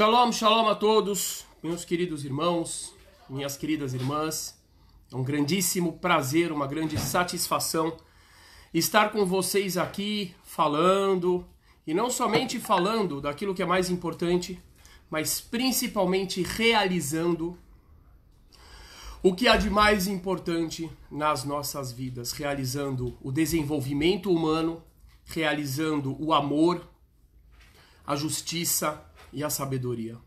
Shalom, shalom a todos, meus queridos irmãos, minhas queridas irmãs. É um grandíssimo prazer, uma grande satisfação estar com vocês aqui falando, e não somente falando daquilo que é mais importante, mas principalmente realizando o que há de mais importante nas nossas vidas, realizando o desenvolvimento humano, realizando o amor, a justiça e a sabedoria.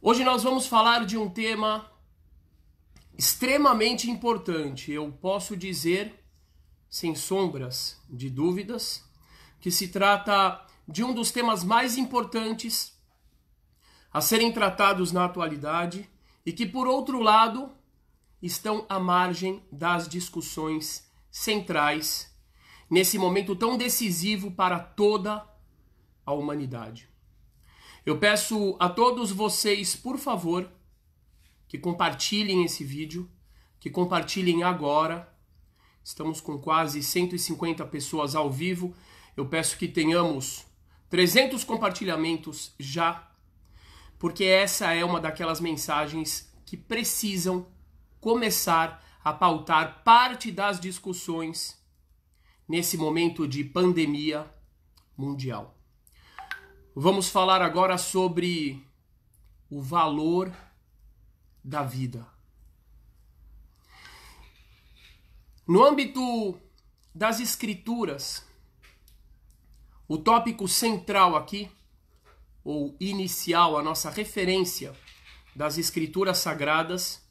Hoje nós vamos falar de um tema extremamente importante. Eu posso dizer, sem sombras de dúvidas, que se trata de um dos temas mais importantes a serem tratados na atualidade e que, por outro lado, estão à margem das discussões centrais nesse momento tão decisivo para toda a humanidade. Eu peço a todos vocês, por favor, que compartilhem esse vídeo, que compartilhem agora. Estamos com quase 150 pessoas ao vivo. Eu peço que tenhamos 300 compartilhamentos já, porque essa é uma daquelas mensagens que precisam começar a pautar parte das discussões nesse momento de pandemia mundial. Vamos falar agora sobre o valor da vida. No âmbito das escrituras, o tópico central aqui, ou inicial, a nossa referência das escrituras sagradas,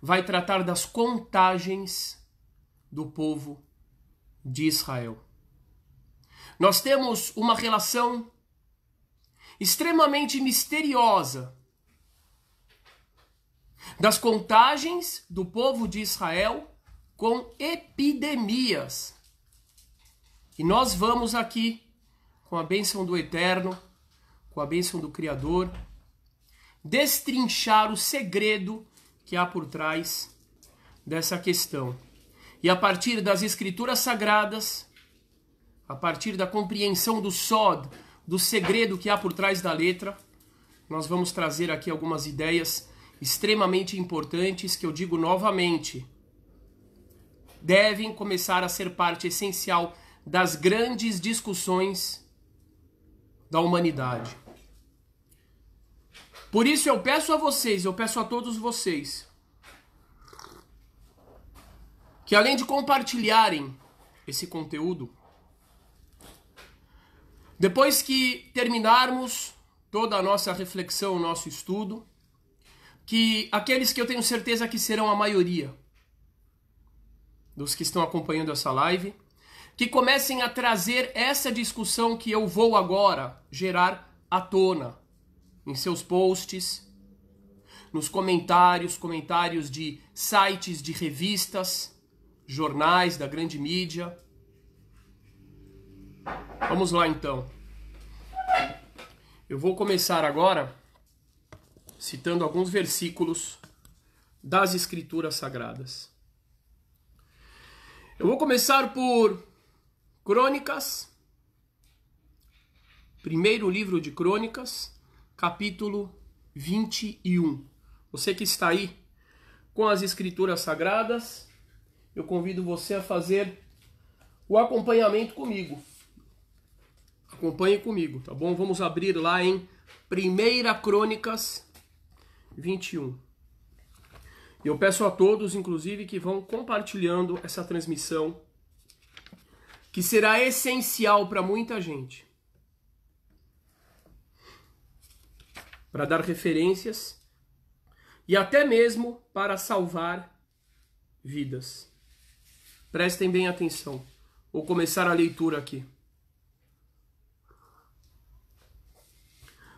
vai tratar das contagens do povo de Israel. Nós temos uma relação extremamente misteriosa das contagens do povo de Israel com epidemias. E nós vamos aqui, com a bênção do Eterno, com a bênção do Criador, destrinchar o segredo que há por trás dessa questão. E a partir das escrituras sagradas, a partir da compreensão do sod, do segredo que há por trás da letra, nós vamos trazer aqui algumas ideias extremamente importantes que eu digo novamente. Devem começar a ser parte essencial das grandes discussões da humanidade. Por isso eu peço a vocês, eu peço a todos vocês, que além de compartilharem esse conteúdo, depois que terminarmos toda a nossa reflexão, o nosso estudo, que aqueles que eu tenho certeza que serão a maioria dos que estão acompanhando essa live, que comecem a trazer essa discussão que eu vou agora gerar à tona em seus posts, nos comentários, comentários de sites, de revistas, jornais da grande mídia Vamos lá então. Eu vou começar agora citando alguns versículos das Escrituras Sagradas. Eu vou começar por Crônicas, primeiro livro de Crônicas, capítulo 21. Você que está aí com as Escrituras Sagradas, eu convido você a fazer o acompanhamento comigo. Acompanhe comigo, tá bom? Vamos abrir lá em 1 Crônicas 21. Eu peço a todos, inclusive, que vão compartilhando essa transmissão, que será essencial para muita gente. Para dar referências e até mesmo para salvar vidas. Prestem bem atenção. Vou começar a leitura aqui.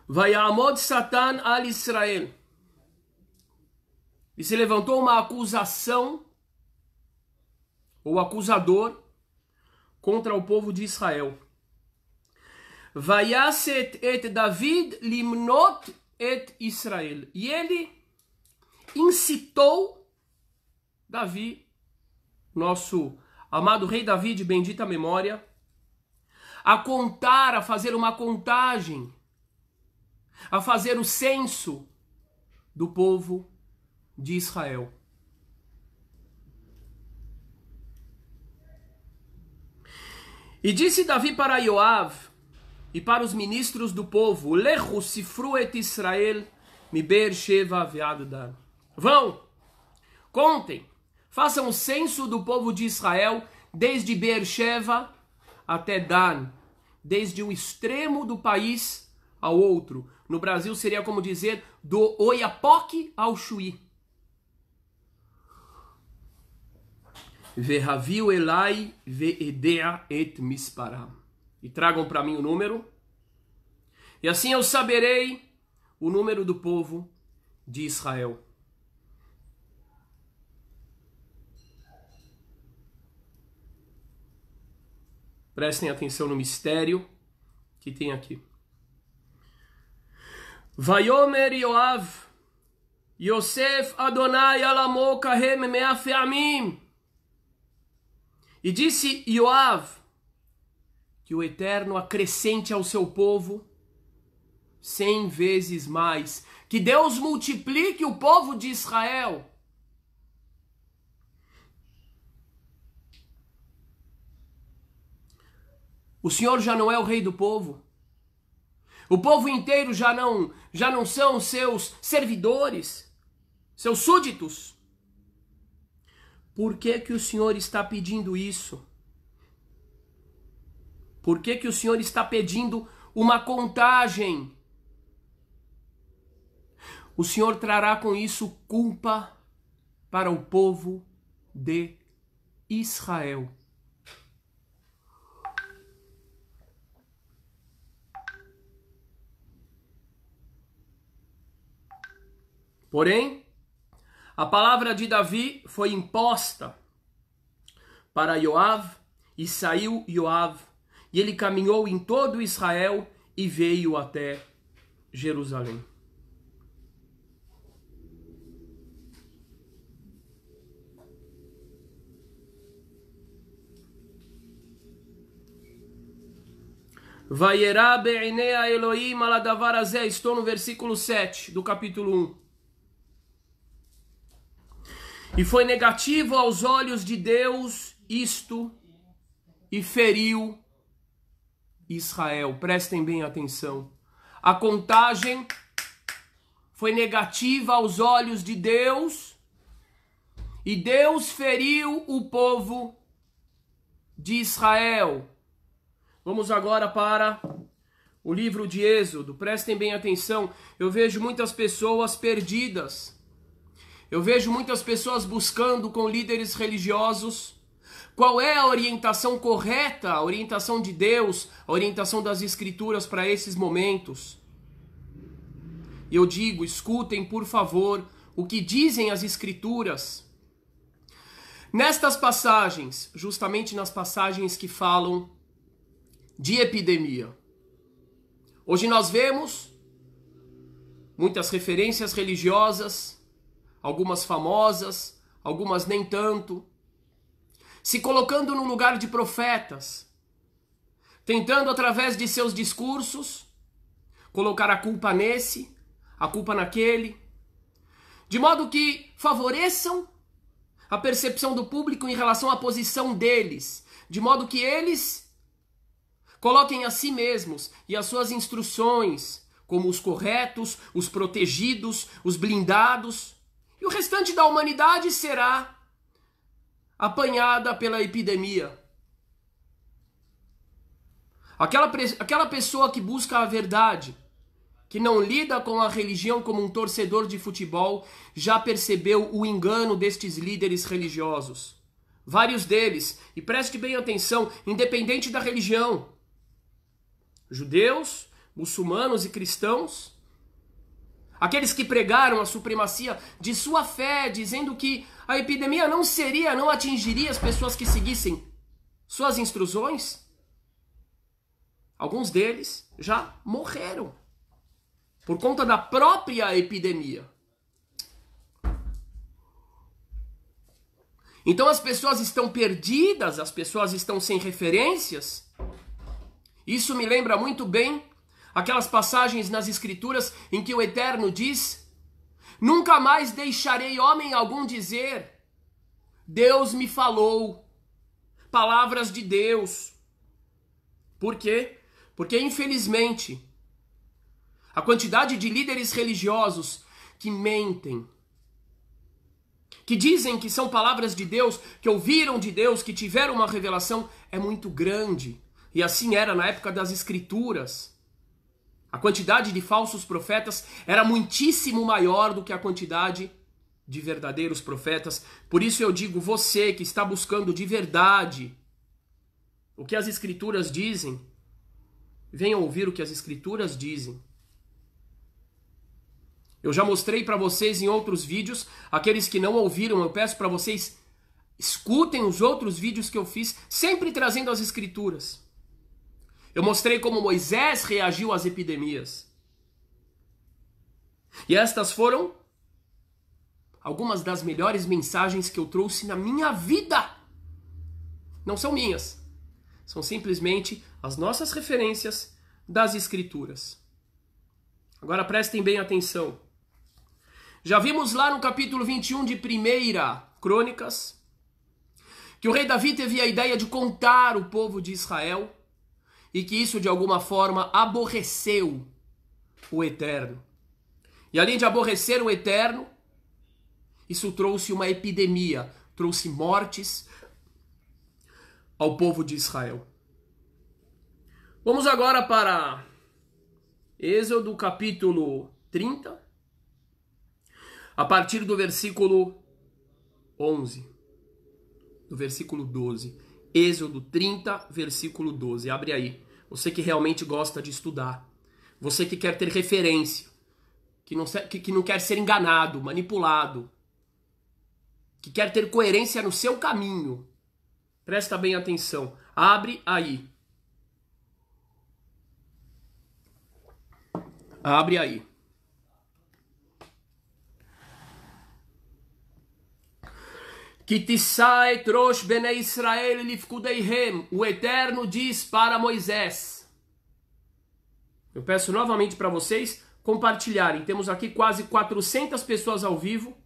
Vayamod Satan al Israel. E se levantou uma acusação, ou acusador, contra o povo de Israel. Vayaset et David limnot et Israel. E ele incitou Davi, nosso amado rei Davi de bendita memória, a contar, a fazer uma contagem a fazer o censo do povo de Israel. E disse Davi para Joab e para os ministros do povo: Lechu sifru et Israel mi Sheva veado dan. Vão, contem, façam o censo do povo de Israel desde Beersheba até Dan, desde um extremo do país ao outro. No Brasil seria como dizer do Oiapoque ao Chuí. Verraviu Elai ve'edea et misparam. E tragam para mim o número. E assim eu saberei o número do povo de Israel. Prestem atenção no mistério que tem aqui. Vayomer Yoav, Yosef Adonai alamo kahem me'afe'amim. E disse Yoav que o Eterno acrescente ao seu povo cem vezes mais. Que Deus multiplique o povo de Israel. O Senhor já não é o rei do povo. O povo inteiro já não já não são seus servidores, seus súditos. Por que, que o Senhor está pedindo isso? Por que, que o Senhor está pedindo uma contagem? O Senhor trará com isso culpa para o povo de Israel. Porém, a palavra de Davi foi imposta para Joav e saiu Joav e ele caminhou em todo Israel e veio até Jerusalém. Vayerá be'inea Elohim aladavar azé. Estou no versículo 7 do capítulo 1 e foi negativo aos olhos de Deus isto e feriu Israel. Prestem bem atenção. A contagem foi negativa aos olhos de Deus e Deus feriu o povo de Israel. Vamos agora para o livro de Êxodo. Prestem bem atenção. Eu vejo muitas pessoas perdidas eu vejo muitas pessoas buscando com líderes religiosos qual é a orientação correta, a orientação de Deus, a orientação das Escrituras para esses momentos. E eu digo, escutem por favor o que dizem as Escrituras. Nestas passagens, justamente nas passagens que falam de epidemia, hoje nós vemos muitas referências religiosas algumas famosas, algumas nem tanto, se colocando no lugar de profetas, tentando através de seus discursos colocar a culpa nesse, a culpa naquele, de modo que favoreçam a percepção do público em relação à posição deles, de modo que eles coloquem a si mesmos e as suas instruções como os corretos, os protegidos, os blindados e o restante da humanidade será apanhada pela epidemia. Aquela, aquela pessoa que busca a verdade, que não lida com a religião como um torcedor de futebol, já percebeu o engano destes líderes religiosos. Vários deles, e preste bem atenção, independente da religião, judeus, muçulmanos e cristãos, Aqueles que pregaram a supremacia de sua fé, dizendo que a epidemia não seria, não atingiria as pessoas que seguissem suas instruções. Alguns deles já morreram por conta da própria epidemia. Então as pessoas estão perdidas, as pessoas estão sem referências. Isso me lembra muito bem aquelas passagens nas Escrituras em que o Eterno diz: Nunca mais deixarei homem algum dizer, Deus me falou, palavras de Deus. Por quê? Porque, infelizmente, a quantidade de líderes religiosos que mentem, que dizem que são palavras de Deus, que ouviram de Deus, que tiveram uma revelação, é muito grande. E assim era na época das Escrituras. A quantidade de falsos profetas era muitíssimo maior do que a quantidade de verdadeiros profetas. Por isso eu digo, você que está buscando de verdade o que as Escrituras dizem, venha ouvir o que as Escrituras dizem. Eu já mostrei para vocês em outros vídeos, aqueles que não ouviram, eu peço para vocês escutem os outros vídeos que eu fiz, sempre trazendo as escrituras. Eu mostrei como Moisés reagiu às epidemias. E estas foram algumas das melhores mensagens que eu trouxe na minha vida. Não são minhas. São simplesmente as nossas referências das escrituras. Agora prestem bem atenção. Já vimos lá no capítulo 21 de Primeira Crônicas que o rei Davi teve a ideia de contar o povo de Israel e que isso de alguma forma aborreceu o Eterno. E além de aborrecer o Eterno, isso trouxe uma epidemia, trouxe mortes ao povo de Israel. Vamos agora para Êxodo capítulo 30 a partir do versículo 11, do versículo 12. Êxodo 30, versículo 12. Abre aí. Você que realmente gosta de estudar. Você que quer ter referência. Que não, que, que não quer ser enganado, manipulado. Que quer ter coerência no seu caminho. Presta bem atenção. Abre aí. Abre aí. Kitissai trosh bene Israel lifkudeihem. O Eterno diz para Moisés. Eu peço novamente para vocês compartilharem. Temos aqui quase 400 pessoas ao vivo.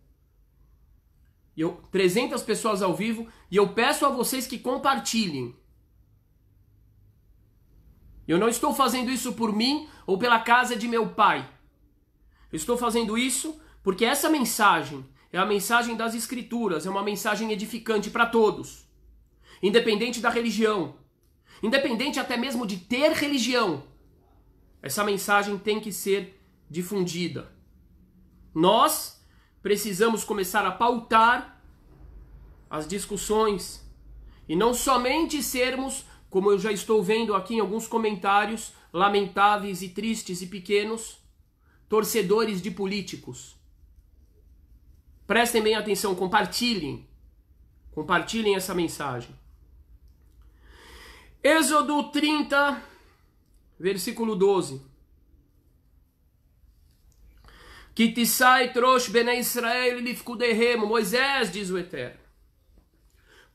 Eu, 300 pessoas ao vivo. E eu peço a vocês que compartilhem. Eu não estou fazendo isso por mim ou pela casa de meu pai. Eu estou fazendo isso porque essa mensagem é a mensagem das Escrituras, é uma mensagem edificante para todos, independente da religião, independente até mesmo de ter religião. Essa mensagem tem que ser difundida. Nós precisamos começar a pautar as discussões e não somente sermos, como eu já estou vendo aqui em alguns comentários, lamentáveis e tristes e pequenos, torcedores de políticos Prestem bem atenção, compartilhem. Compartilhem essa mensagem. Êxodo 30, versículo 12. Kitissai trosh bene Israel lifkudehem. Moisés, diz o Eterno.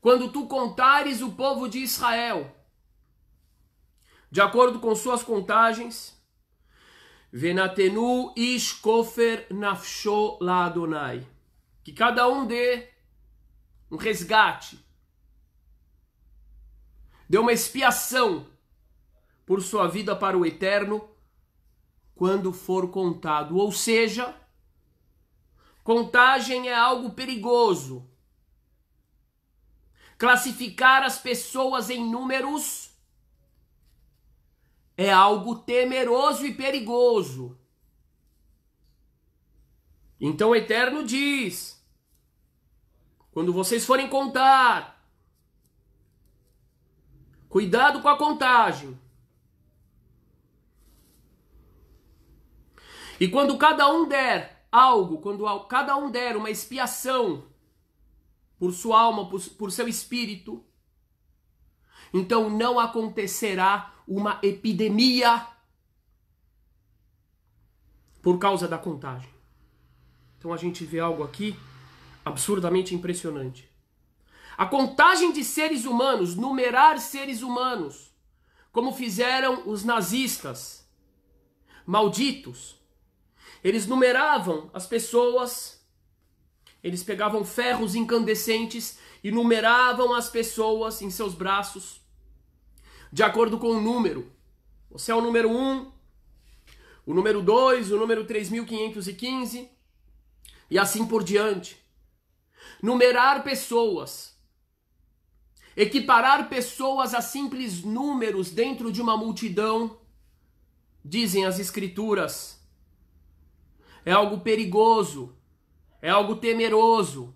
Quando tu contares o povo de Israel, de acordo com suas contagens, venatenu ish kofer nafsho la Adonai que cada um dê um resgate, dê uma expiação por sua vida para o eterno quando for contado. Ou seja, contagem é algo perigoso. Classificar as pessoas em números é algo temeroso e perigoso. Então o Eterno diz: quando vocês forem contar, cuidado com a contagem. E quando cada um der algo, quando cada um der uma expiação por sua alma, por, por seu espírito, então não acontecerá uma epidemia por causa da contagem. Então a gente vê algo aqui absurdamente impressionante. A contagem de seres humanos, numerar seres humanos, como fizeram os nazistas malditos. Eles numeravam as pessoas, eles pegavam ferros incandescentes e numeravam as pessoas em seus braços, de acordo com o número. Você é o número 1, o número 2, o número 3515 e assim por diante. Numerar pessoas, equiparar pessoas a simples números dentro de uma multidão, dizem as Escrituras, é algo perigoso, é algo temeroso.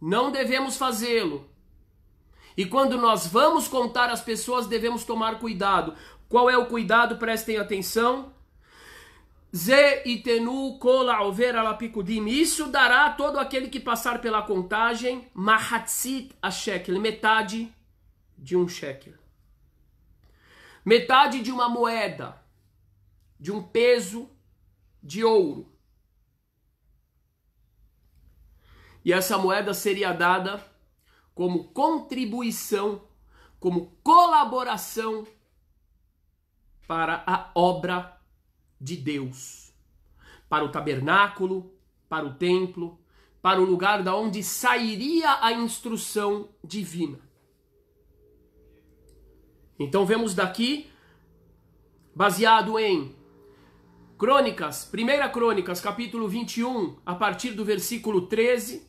Não devemos fazê-lo. E quando nós vamos contar as pessoas, devemos tomar cuidado. Qual é o cuidado? Prestem atenção. Ze itenu kola over alapikudim. Isso dará a todo aquele que passar pela contagem mahatzit a shekel, metade de um shekel. Metade de uma moeda, de um peso de ouro. E essa moeda seria dada como contribuição, como colaboração para a obra de Deus, para o tabernáculo, para o templo, para o lugar da onde sairia a instrução divina. Então vemos daqui, baseado em Crônicas, 1 Crônicas, capítulo 21, a partir do versículo 13.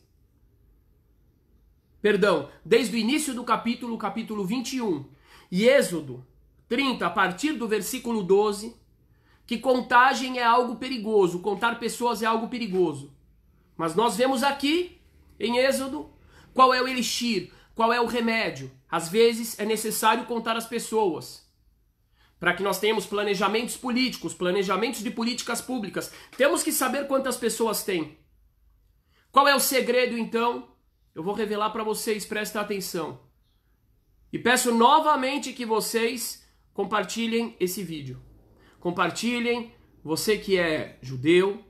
Perdão, desde o início do capítulo, capítulo 21, e Êxodo 30, a partir do versículo 12 que contagem é algo perigoso, contar pessoas é algo perigoso. Mas nós vemos aqui, em Êxodo, qual é o elixir, qual é o remédio. Às vezes é necessário contar as pessoas. Para que nós tenhamos planejamentos políticos, planejamentos de políticas públicas, temos que saber quantas pessoas tem. Qual é o segredo então? Eu vou revelar para vocês, prestem atenção. E peço novamente que vocês compartilhem esse vídeo. Compartilhem. Você que é judeu,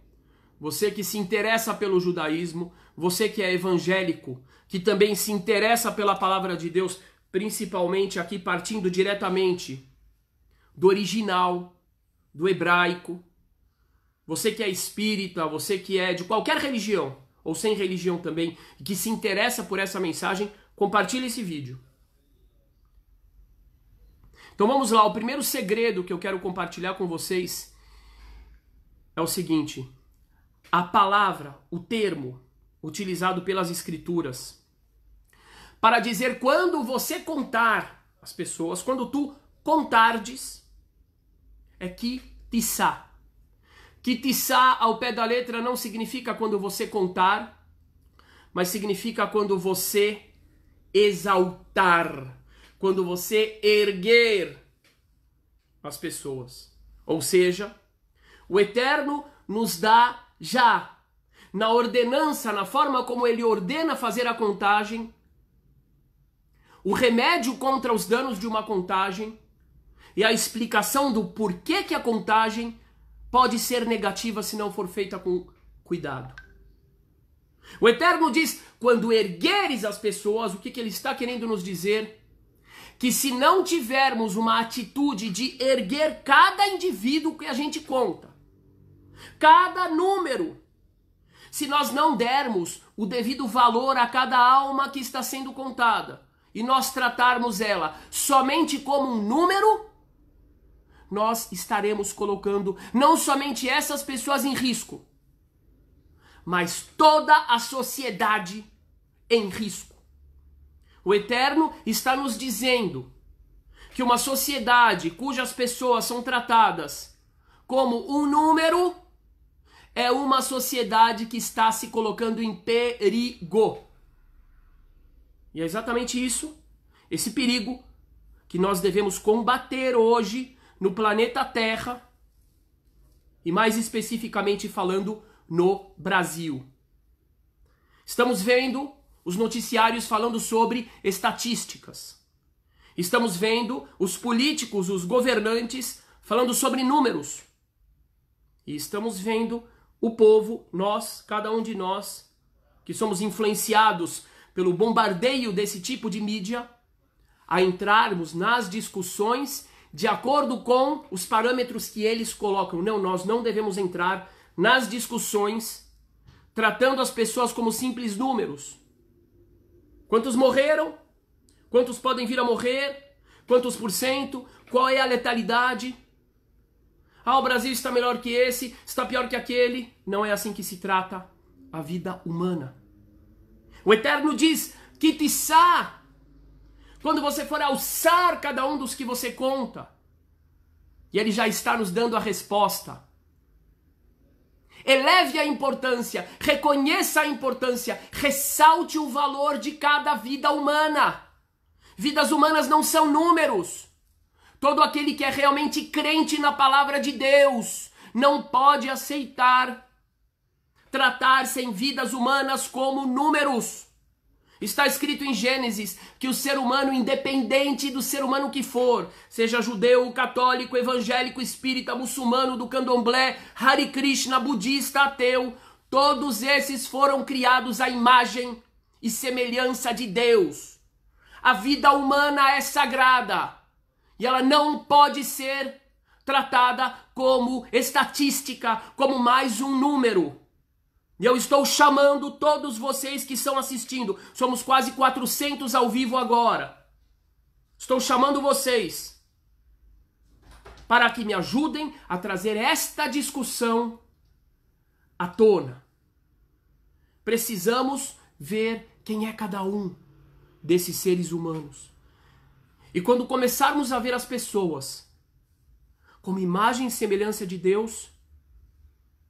você que se interessa pelo judaísmo, você que é evangélico, que também se interessa pela palavra de Deus, principalmente aqui partindo diretamente do original, do hebraico. Você que é espírita, você que é de qualquer religião, ou sem religião também, que se interessa por essa mensagem, compartilhe esse vídeo. Então vamos lá, o primeiro segredo que eu quero compartilhar com vocês é o seguinte: a palavra, o termo utilizado pelas escrituras para dizer quando você contar as pessoas, quando tu contardes, é que tissá. Que tissá ao pé da letra não significa quando você contar, mas significa quando você exaltar quando você erguer as pessoas. Ou seja, o Eterno nos dá já, na ordenança, na forma como ele ordena fazer a contagem, o remédio contra os danos de uma contagem e a explicação do porquê que a contagem pode ser negativa se não for feita com cuidado. O Eterno diz: quando ergueres as pessoas, o que, que ele está querendo nos dizer? Que se não tivermos uma atitude de erguer cada indivíduo que a gente conta, cada número, se nós não dermos o devido valor a cada alma que está sendo contada e nós tratarmos ela somente como um número, nós estaremos colocando não somente essas pessoas em risco, mas toda a sociedade em risco. O Eterno está nos dizendo que uma sociedade cujas pessoas são tratadas como um número é uma sociedade que está se colocando em perigo. E é exatamente isso, esse perigo, que nós devemos combater hoje no planeta Terra e mais especificamente falando no Brasil. Estamos vendo os noticiários falando sobre estatísticas. Estamos vendo os políticos, os governantes falando sobre números. E estamos vendo o povo, nós, cada um de nós, que somos influenciados pelo bombardeio desse tipo de mídia, a entrarmos nas discussões de acordo com os parâmetros que eles colocam. Não, nós não devemos entrar nas discussões tratando as pessoas como simples números. Quantos morreram? Quantos podem vir a morrer? Quantos por cento? Qual é a letalidade? Ah, o Brasil está melhor que esse, está pior que aquele. Não é assim que se trata a vida humana. O Eterno diz: Kitissá, quando você for alçar cada um dos que você conta. E ele já está nos dando a resposta. Eleve a importância, reconheça a importância, ressalte o valor de cada vida humana. Vidas humanas não são números. Todo aquele que é realmente crente na palavra de Deus não pode aceitar tratar-se em vidas humanas como números. Está escrito em Gênesis que o ser humano, independente do ser humano que for, seja judeu, católico, evangélico, espírita, muçulmano, do candomblé, Hare Krishna, budista, ateu, todos esses foram criados à imagem e semelhança de Deus. A vida humana é sagrada e ela não pode ser tratada como estatística, como mais um número. E eu estou chamando todos vocês que estão assistindo. Somos quase 400 ao vivo agora. Estou chamando vocês para que me ajudem a trazer esta discussão à tona. Precisamos ver quem é cada um desses seres humanos. E quando começarmos a ver as pessoas como imagem e semelhança de Deus,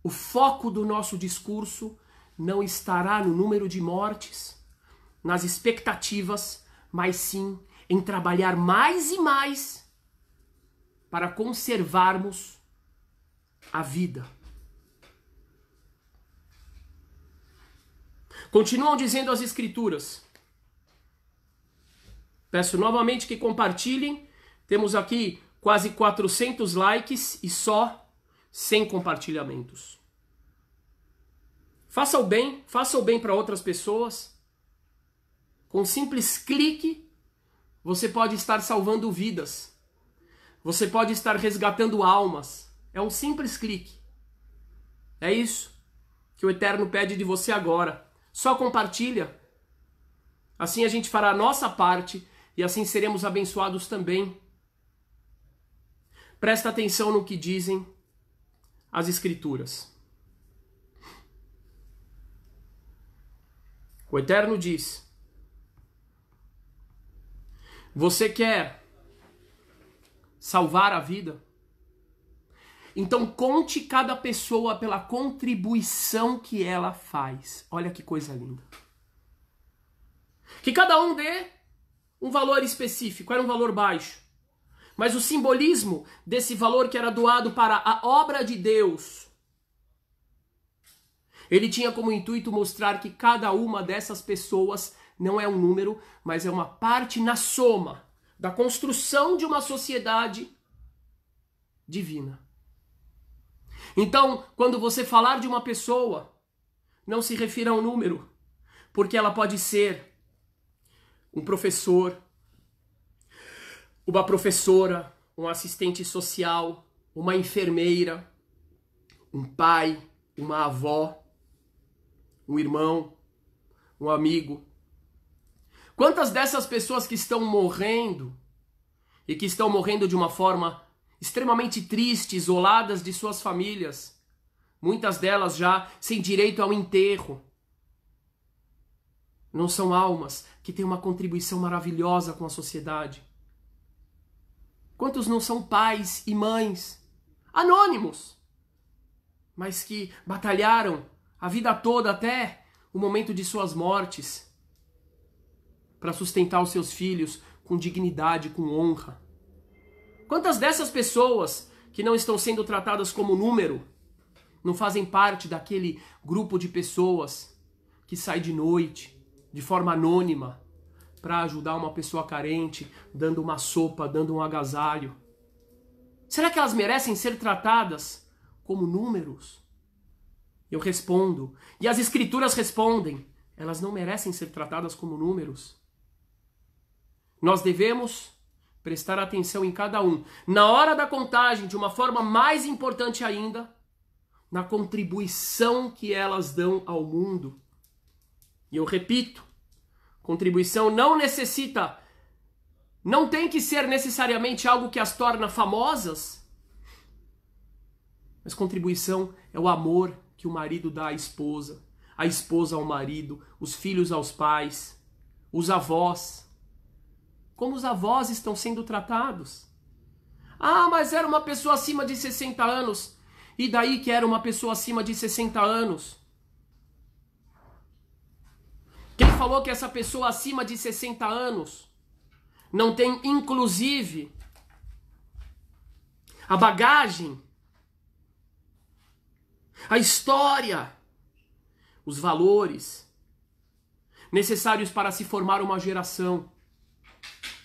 o foco do nosso discurso não estará no número de mortes, nas expectativas, mas sim em trabalhar mais e mais para conservarmos a vida. Continuam dizendo as Escrituras. Peço novamente que compartilhem. Temos aqui quase 400 likes e só sem compartilhamentos. Faça o bem, faça o bem para outras pessoas. Com um simples clique, você pode estar salvando vidas. Você pode estar resgatando almas. É um simples clique. É isso que o Eterno pede de você agora. Só compartilha. Assim a gente fará a nossa parte e assim seremos abençoados também. Presta atenção no que dizem as Escrituras. O Eterno diz: Você quer salvar a vida? Então conte cada pessoa pela contribuição que ela faz. Olha que coisa linda. Que cada um dê um valor específico, era um valor baixo. Mas o simbolismo desse valor que era doado para a obra de Deus, ele tinha como intuito mostrar que cada uma dessas pessoas não é um número, mas é uma parte na soma da construção de uma sociedade divina. Então, quando você falar de uma pessoa, não se refira a um número, porque ela pode ser um professor, uma professora, um assistente social, uma enfermeira, um pai, uma avó, um irmão, um amigo. Quantas dessas pessoas que estão morrendo e que estão morrendo de uma forma extremamente triste, isoladas de suas famílias, muitas delas já sem direito ao enterro, não são almas que têm uma contribuição maravilhosa com a sociedade? Quantos não são pais e mães anônimos, mas que batalharam a vida toda até o momento de suas mortes para sustentar os seus filhos com dignidade, com honra? Quantas dessas pessoas que não estão sendo tratadas como número não fazem parte daquele grupo de pessoas que sai de noite, de forma anônima, para ajudar uma pessoa carente, dando uma sopa, dando um agasalho? Será que elas merecem ser tratadas como números? Eu respondo, e as escrituras respondem, elas não merecem ser tratadas como números. Nós devemos prestar atenção em cada um. Na hora da contagem, de uma forma mais importante ainda, na contribuição que elas dão ao mundo. E eu repito, contribuição não necessita, não tem que ser necessariamente algo que as torna famosas, mas contribuição é o amor que o marido dá à esposa, a esposa ao marido, os filhos aos pais, os avós. Como os avós estão sendo tratados? Ah, mas era uma pessoa acima de 60 anos. E daí que era uma pessoa acima de 60 anos? Quem falou que essa pessoa acima de 60 anos não tem, inclusive, a bagagem, a história, os valores necessários para se formar uma geração.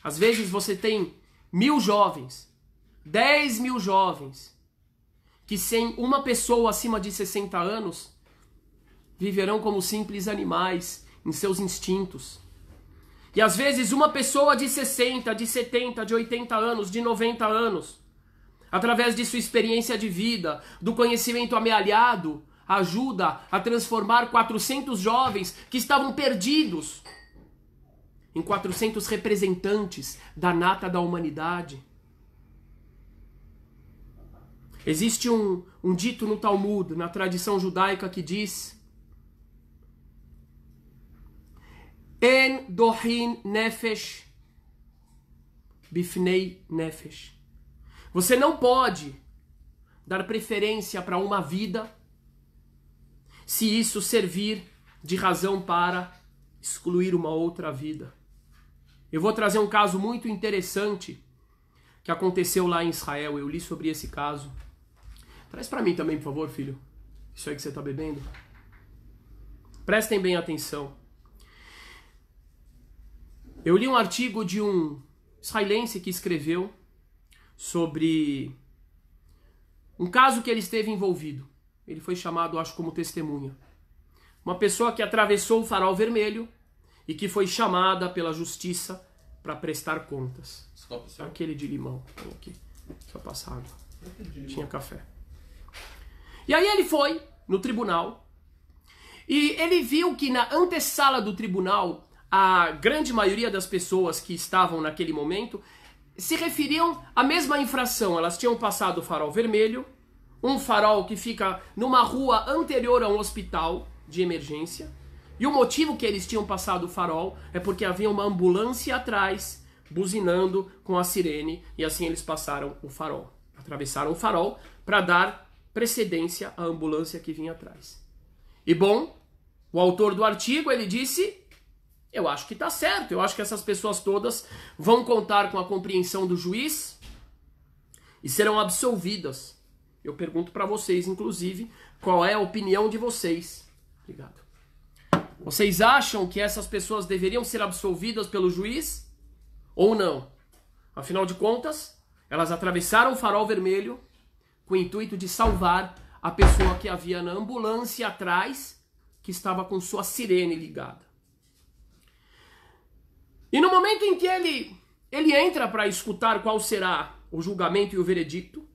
Às vezes você tem mil jovens, dez mil jovens, que sem uma pessoa acima de 60 anos viverão como simples animais em seus instintos. E às vezes uma pessoa de 60, de 70, de 80 anos, de 90 anos, através de sua experiência de vida, do conhecimento amealhado, ajuda a transformar 400 jovens que estavam perdidos em 400 representantes da nata da humanidade. Existe um, um dito no Talmud, na tradição judaica, que diz: En dohin nefesh bifnei nefesh. Você não pode dar preferência para uma vida se isso servir de razão para excluir uma outra vida. Eu vou trazer um caso muito interessante que aconteceu lá em Israel. Eu li sobre esse caso. Traz para mim também, por favor, filho. Isso aí que você está bebendo. Prestem bem atenção. Eu li um artigo de um israelense que escreveu sobre um caso que ele esteve envolvido ele foi chamado, acho, como testemunha. Uma pessoa que atravessou o farol vermelho e que foi chamada pela justiça para prestar contas. Aquele de limão. Aqui. Só passar água. Tinha café. E aí ele foi no tribunal e ele viu que na antessala do tribunal a grande maioria das pessoas que estavam naquele momento se referiam à mesma infração. Elas tinham passado o farol vermelho um farol que fica numa rua anterior a um hospital de emergência. E o motivo que eles tinham passado o farol é porque havia uma ambulância atrás buzinando com a sirene e assim eles passaram o farol. Atravessaram o farol para dar precedência à ambulância que vinha atrás. E bom, o autor do artigo ele disse: Eu acho que está certo, eu acho que essas pessoas todas vão contar com a compreensão do juiz e serão absolvidas eu pergunto para vocês, inclusive, qual é a opinião de vocês. Obrigado. Vocês acham que essas pessoas deveriam ser absolvidas pelo juiz ou não? Afinal de contas, elas atravessaram o farol vermelho com o intuito de salvar a pessoa que havia na ambulância atrás, que estava com sua sirene ligada. E no momento em que ele ele entra para escutar qual será o julgamento e o veredicto,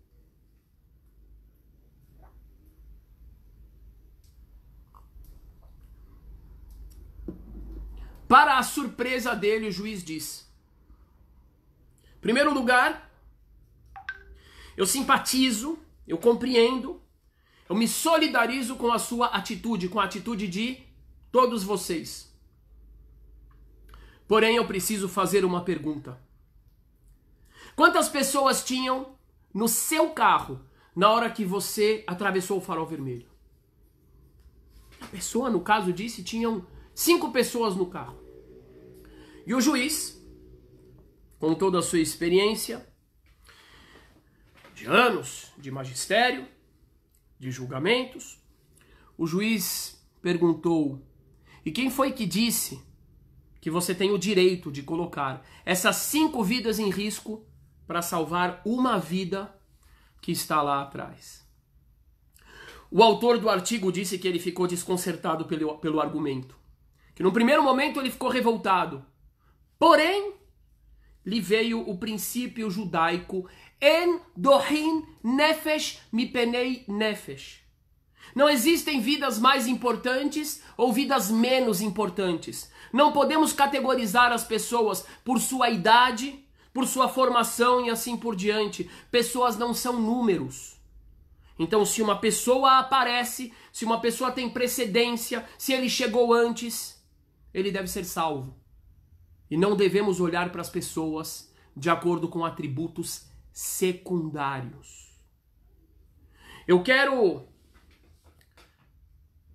Para a surpresa dele, o juiz diz: Primeiro lugar, eu simpatizo, eu compreendo, eu me solidarizo com a sua atitude, com a atitude de todos vocês. Porém, eu preciso fazer uma pergunta. Quantas pessoas tinham no seu carro na hora que você atravessou o farol vermelho? A pessoa, no caso, disse tinham Cinco pessoas no carro. E o juiz, com toda a sua experiência, de anos de magistério, de julgamentos, o juiz perguntou: E quem foi que disse que você tem o direito de colocar essas cinco vidas em risco para salvar uma vida que está lá atrás? O autor do artigo disse que ele ficou desconcertado pelo, pelo argumento que no primeiro momento ele ficou revoltado. Porém, lhe veio o princípio judaico En dohin nefesh mipenei nefesh. Não existem vidas mais importantes ou vidas menos importantes. Não podemos categorizar as pessoas por sua idade, por sua formação e assim por diante. Pessoas não são números. Então, se uma pessoa aparece, se uma pessoa tem precedência, se ele chegou antes, ele deve ser salvo. E não devemos olhar para as pessoas de acordo com atributos secundários. Eu quero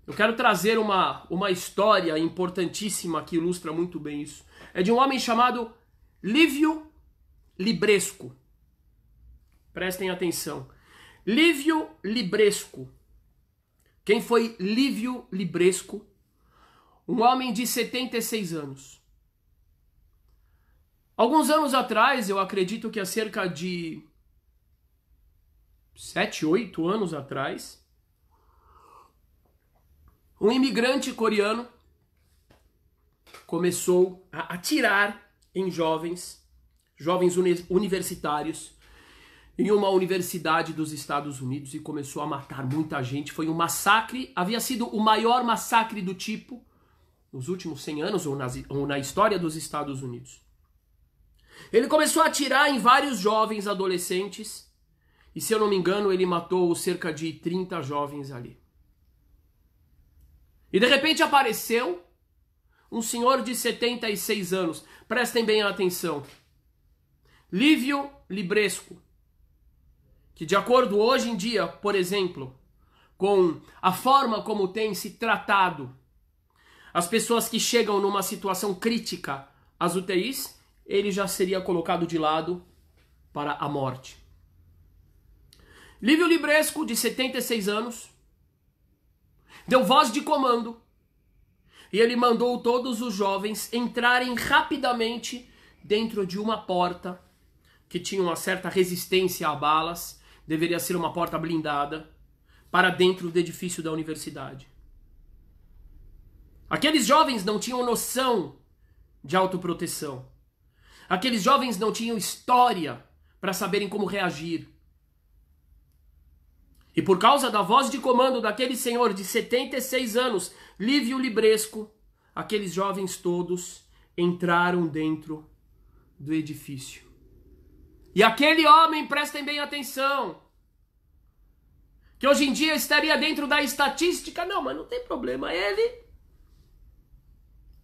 eu quero trazer uma, uma história importantíssima que ilustra muito bem isso. É de um homem chamado Lívio Libresco. Prestem atenção. Lívio Libresco. Quem foi Lívio Libresco? Um homem de 76 anos. Alguns anos atrás, eu acredito que há cerca de 7, 8 anos atrás, um imigrante coreano começou a atirar em jovens, jovens uni universitários, em uma universidade dos Estados Unidos e começou a matar muita gente. Foi um massacre, havia sido o maior massacre do tipo nos últimos 100 anos ou, nas, ou na história dos Estados Unidos. Ele começou a atirar em vários jovens adolescentes e, se eu não me engano, ele matou cerca de 30 jovens ali. E de repente apareceu um senhor de 76 anos. Prestem bem atenção. Lívio Libresco, que de acordo hoje em dia, por exemplo, com a forma como tem se tratado as pessoas que chegam numa situação crítica às UTIs, ele já seria colocado de lado para a morte. Lívio Libresco, de 76 anos, deu voz de comando e ele mandou todos os jovens entrarem rapidamente dentro de uma porta que tinha uma certa resistência a balas, deveria ser uma porta blindada, para dentro do edifício da universidade. Aqueles jovens não tinham noção de autoproteção. Aqueles jovens não tinham história para saberem como reagir. E por causa da voz de comando daquele senhor de 76 anos, Lívio Libresco, aqueles jovens todos entraram dentro do edifício. E aquele homem, prestem bem atenção, que hoje em dia estaria dentro da estatística, não, mas não tem problema, ele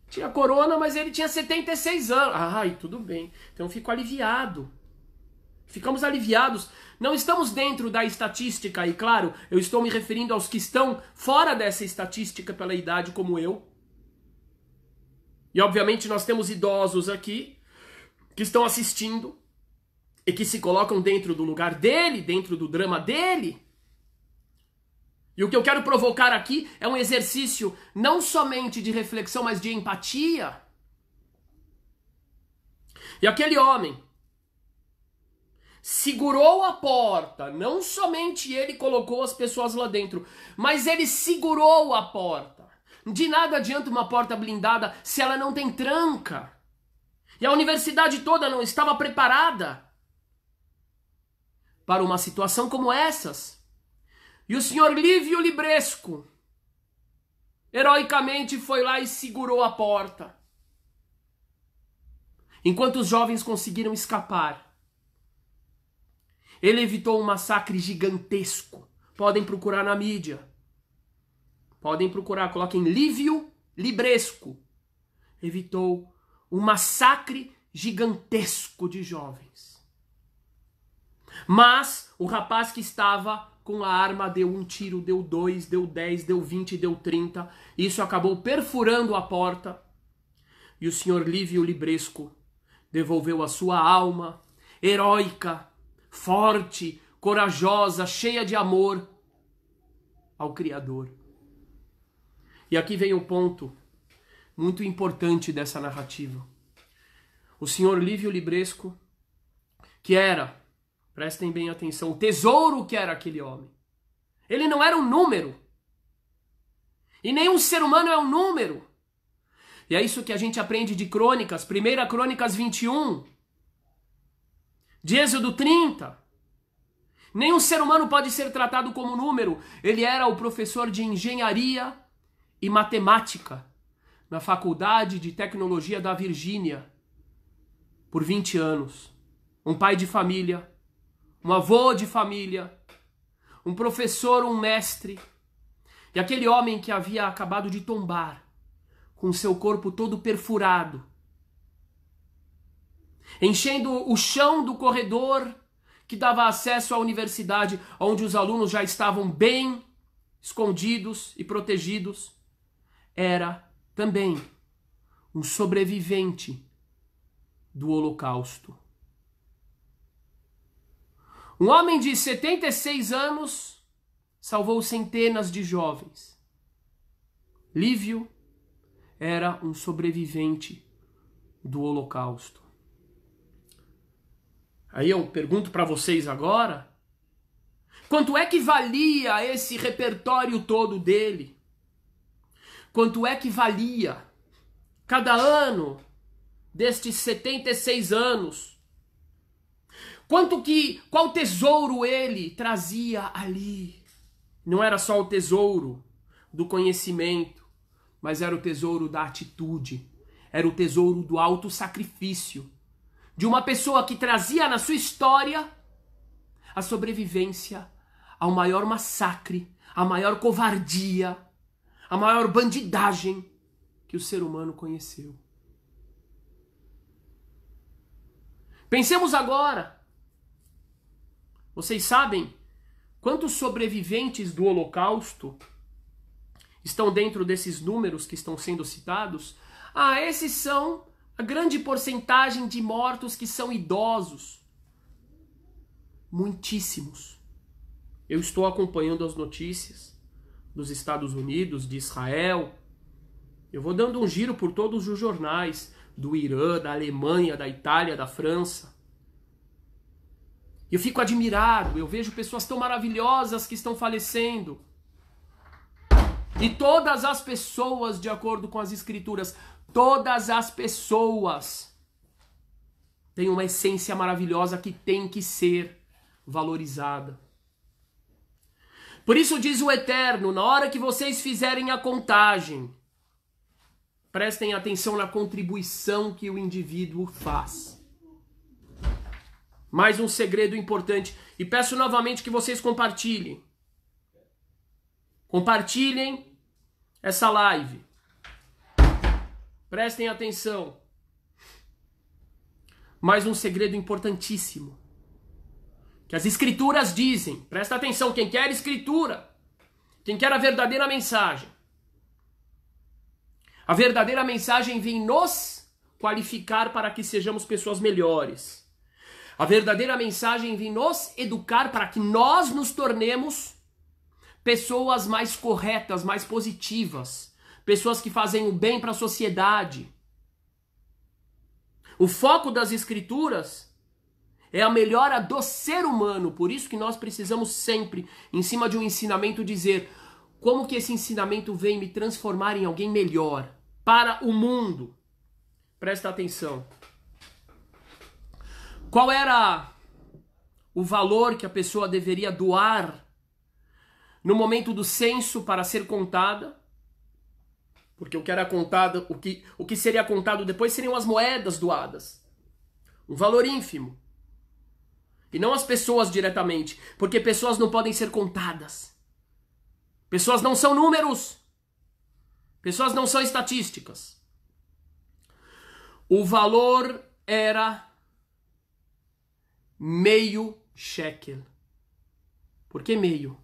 tinha corona, mas ele tinha 76 anos. Ai, tudo bem. Então eu fico aliviado. Ficamos aliviados. Não estamos dentro da estatística, e claro, eu estou me referindo aos que estão fora dessa estatística pela idade, como eu. E obviamente nós temos idosos aqui que estão assistindo e que se colocam dentro do lugar dele, dentro do drama dele. E o que eu quero provocar aqui é um exercício não somente de reflexão, mas de empatia. E aquele homem segurou a porta. Não somente ele colocou as pessoas lá dentro, mas ele segurou a porta. De nada adianta uma porta blindada se ela não tem tranca. E a universidade toda não estava preparada para uma situação como essas. E o senhor Lívio Libresco heroicamente foi lá e segurou a porta. Enquanto os jovens conseguiram escapar, ele evitou um massacre gigantesco. Podem procurar na mídia. Podem procurar, coloquem Lívio Libresco. Evitou um massacre gigantesco de jovens. Mas o rapaz que estava com a arma deu um tiro, deu dois, deu dez, deu vinte, deu trinta. Isso acabou perfurando a porta. E o senhor Lívio Libresco devolveu a sua alma heróica forte, corajosa, cheia de amor ao Criador. E aqui vem o ponto muito importante dessa narrativa. O senhor Lívio Libresco, que era, prestem bem atenção, o tesouro que era aquele homem. Ele não era um número. E nenhum ser humano é um número. E é isso que a gente aprende de Crônicas, 1 Crônicas 21. De Êxodo 30. Nenhum ser humano pode ser tratado como número. Ele era o professor de engenharia e matemática na Faculdade de Tecnologia da Virgínia por 20 anos. Um pai de família, um avô de família, um professor, um mestre, e aquele homem que havia acabado de tombar, com seu corpo todo perfurado, enchendo o chão do corredor que dava acesso à universidade, onde os alunos já estavam bem escondidos e protegidos, era também um sobrevivente do Holocausto. Um homem de 76 anos salvou centenas de jovens. Lívio era um sobrevivente do Holocausto. Aí eu pergunto para vocês agora: quanto é que valia esse repertório todo dele? Quanto é que valia cada ano destes 76 anos? Quanto que, qual tesouro ele trazia ali? Não era só o tesouro do conhecimento, mas era o tesouro da atitude, era o tesouro do alto sacrifício, de uma pessoa que trazia na sua história a sobrevivência ao maior massacre, a maior covardia, a maior bandidagem que o ser humano conheceu. Pensemos agora vocês sabem quantos sobreviventes do Holocausto estão dentro desses números que estão sendo citados? Ah, esses são a grande porcentagem de mortos que são idosos. Muitíssimos. Eu estou acompanhando as notícias dos Estados Unidos, de Israel. Eu vou dando um giro por todos os jornais do Irã, da Alemanha, da Itália, da França. Eu fico admirado, eu vejo pessoas tão maravilhosas que estão falecendo. E todas as pessoas, de acordo com as escrituras, todas as pessoas têm uma essência maravilhosa que tem que ser valorizada. Por isso diz o Eterno, na hora que vocês fizerem a contagem, prestem atenção na contribuição que o indivíduo faz mais um segredo importante. E peço novamente que vocês compartilhem. Compartilhem essa live. Prestem atenção. Mais um segredo importantíssimo. Que as escrituras dizem. Presta atenção, quem quer escritura, quem quer a verdadeira mensagem. A verdadeira mensagem vem nos qualificar para que sejamos pessoas melhores. A verdadeira mensagem vem nos educar para que nós nos tornemos pessoas mais corretas, mais positivas, pessoas que fazem o bem para a sociedade. O foco das escrituras é a melhora do ser humano, por isso que nós precisamos sempre, em cima de um ensinamento, dizer como que esse ensinamento vem me transformar em alguém melhor para o mundo. Presta atenção. Qual era o valor que a pessoa deveria doar no momento do censo para ser contada? Porque o que era contado, o que, o que seria contado depois seriam as moedas doadas. Um valor ínfimo. E não as pessoas diretamente, porque pessoas não podem ser contadas. Pessoas não são números. Pessoas não são estatísticas. O valor era meio shekel. Por que meio?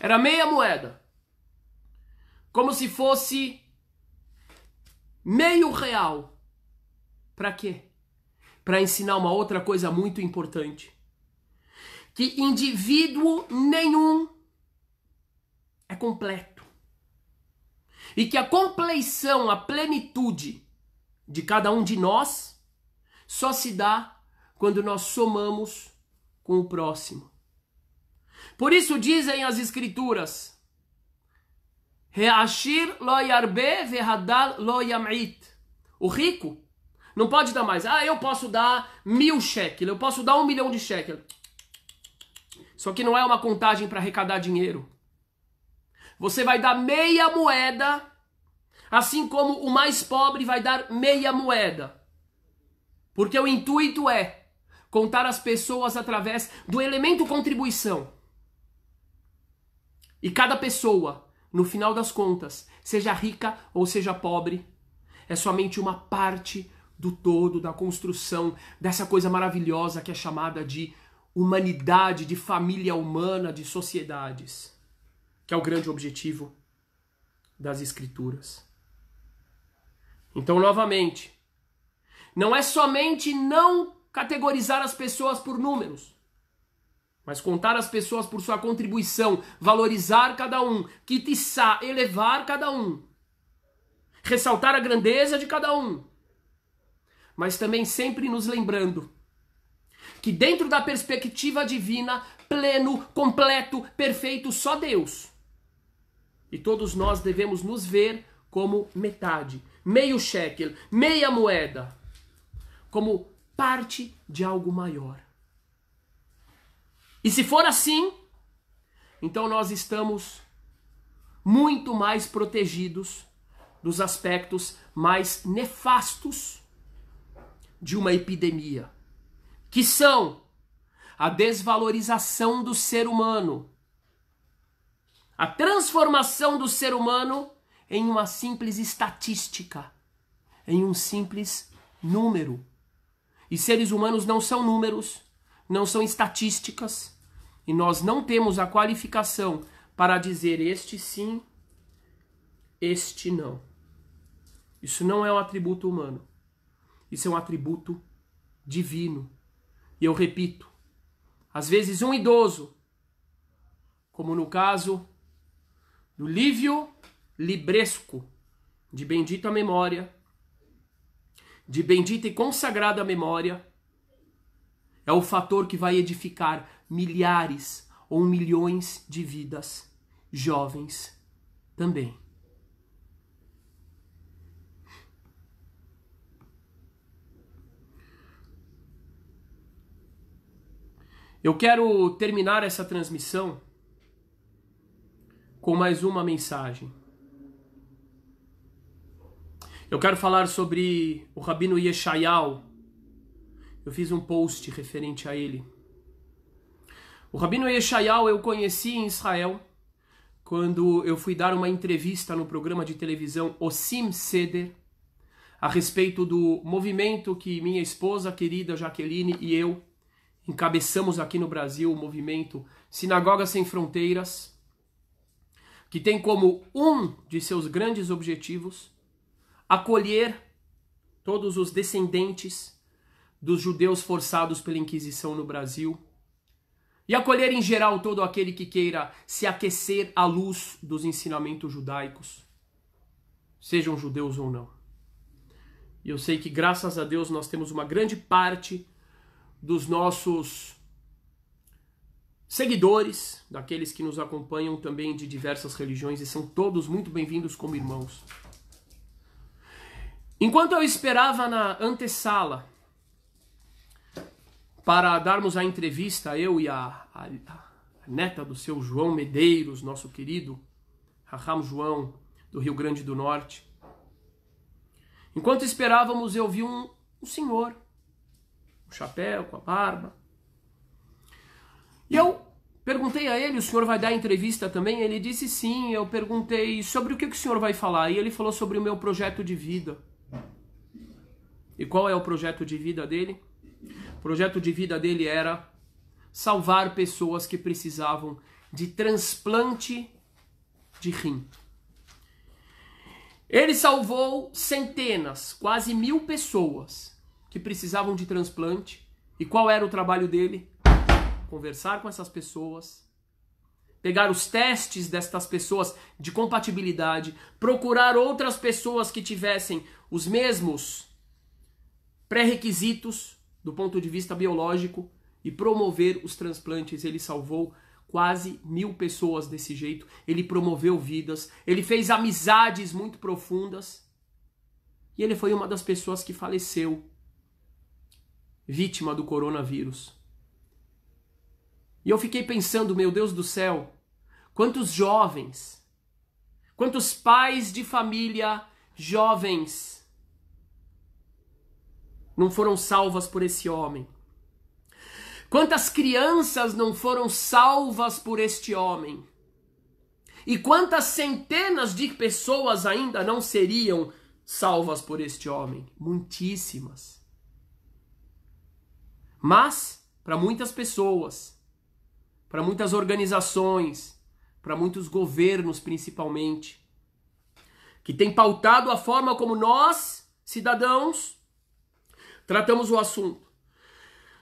Era meia moeda. Como se fosse meio real. Para quê? Para ensinar uma outra coisa muito importante. Que indivíduo nenhum é completo. E que a compleição, a plenitude de cada um de nós só se dá quando nós somamos com o próximo. Por isso dizem as escrituras: Reashir lo yarbe vehadal lo yamit. O rico Não pode dar mais. Ah, eu posso dar mil shekel, eu posso dar um milhão de shekel. Só que não é uma contagem para arrecadar dinheiro. Você vai dar meia moeda, assim como o mais pobre vai dar meia moeda. Porque o intuito é contar as pessoas através do elemento contribuição. E cada pessoa, no final das contas, seja rica ou seja pobre, é somente uma parte do todo da construção dessa coisa maravilhosa que é chamada de humanidade, de família humana, de sociedades que é o grande objetivo das Escrituras. Então, novamente, não é somente não categorizar as pessoas por números, mas contar as pessoas por sua contribuição, valorizar cada um, quitzá, elevar cada um, ressaltar a grandeza de cada um, mas também sempre nos lembrando que dentro da perspectiva divina, pleno, completo, perfeito, só Deus e todos nós devemos nos ver como metade, meio shekel, meia moeda, como parte de algo maior. E se for assim, então nós estamos muito mais protegidos dos aspectos mais nefastos de uma epidemia, que são a desvalorização do ser humano, a transformação do ser humano em uma simples estatística, em um simples número. E seres humanos não são números, não são estatísticas, e nós não temos a qualificação para dizer este sim, este não. Isso não é um atributo humano. Isso é um atributo divino. E eu repito, às vezes um idoso, como no caso do Lívio Libresco, de bendita memória, de bendita e consagrada memória, é o fator que vai edificar milhares ou milhões de vidas jovens também. Eu quero terminar essa transmissão com mais uma mensagem. Eu quero falar sobre o Rabino Yeshayahu. Eu fiz um post referente a ele. O Rabino Yeshayahu eu conheci em Israel quando eu fui dar uma entrevista no programa de televisão Osim Seder a respeito do movimento que minha esposa querida Jaqueline e eu encabeçamos aqui no Brasil, o movimento Sinagoga Sem Fronteiras que tem como um de seus grandes objetivos acolher todos os descendentes dos judeus forçados pela Inquisição no Brasil e acolher em geral todo aquele que queira se aquecer à luz dos ensinamentos judaicos, sejam judeus ou não. E eu sei que graças a Deus nós temos uma grande parte dos nossos seguidores, daqueles que nos acompanham também de diversas religiões e são todos muito bem-vindos como irmãos. Enquanto eu esperava na antessala para darmos a entrevista, eu e a, a, a neta do seu João Medeiros, nosso querido Raham João, do Rio Grande do Norte, enquanto esperávamos, eu vi um, um senhor, um chapéu, com a barba, e eu perguntei a ele, o senhor vai dar entrevista também? Ele disse sim. Eu perguntei sobre o que o senhor vai falar. E ele falou sobre o meu projeto de vida. E qual é o projeto de vida dele? Projeto de vida dele era salvar pessoas que precisavam de transplante de rim. Ele salvou centenas, quase mil pessoas que precisavam de transplante. E qual era o trabalho dele? conversar com essas pessoas, pegar os testes destas pessoas de compatibilidade, procurar outras pessoas que tivessem os mesmos pré-requisitos do ponto de vista biológico e promover os transplantes. Ele salvou quase mil pessoas desse jeito. Ele promoveu vidas, ele fez amizades muito profundas. E ele foi uma das pessoas que faleceu, vítima do coronavírus. E eu fiquei pensando, meu Deus do céu, quantos jovens, quantos pais de família jovens não foram salvas por esse homem? Quantas crianças não foram salvas por este homem? E quantas centenas de pessoas ainda não seriam salvas por este homem? Muitíssimas. Mas, para muitas pessoas, para muitas organizações, para muitos governos principalmente, que têm pautado a forma como nós, cidadãos, tratamos o assunto.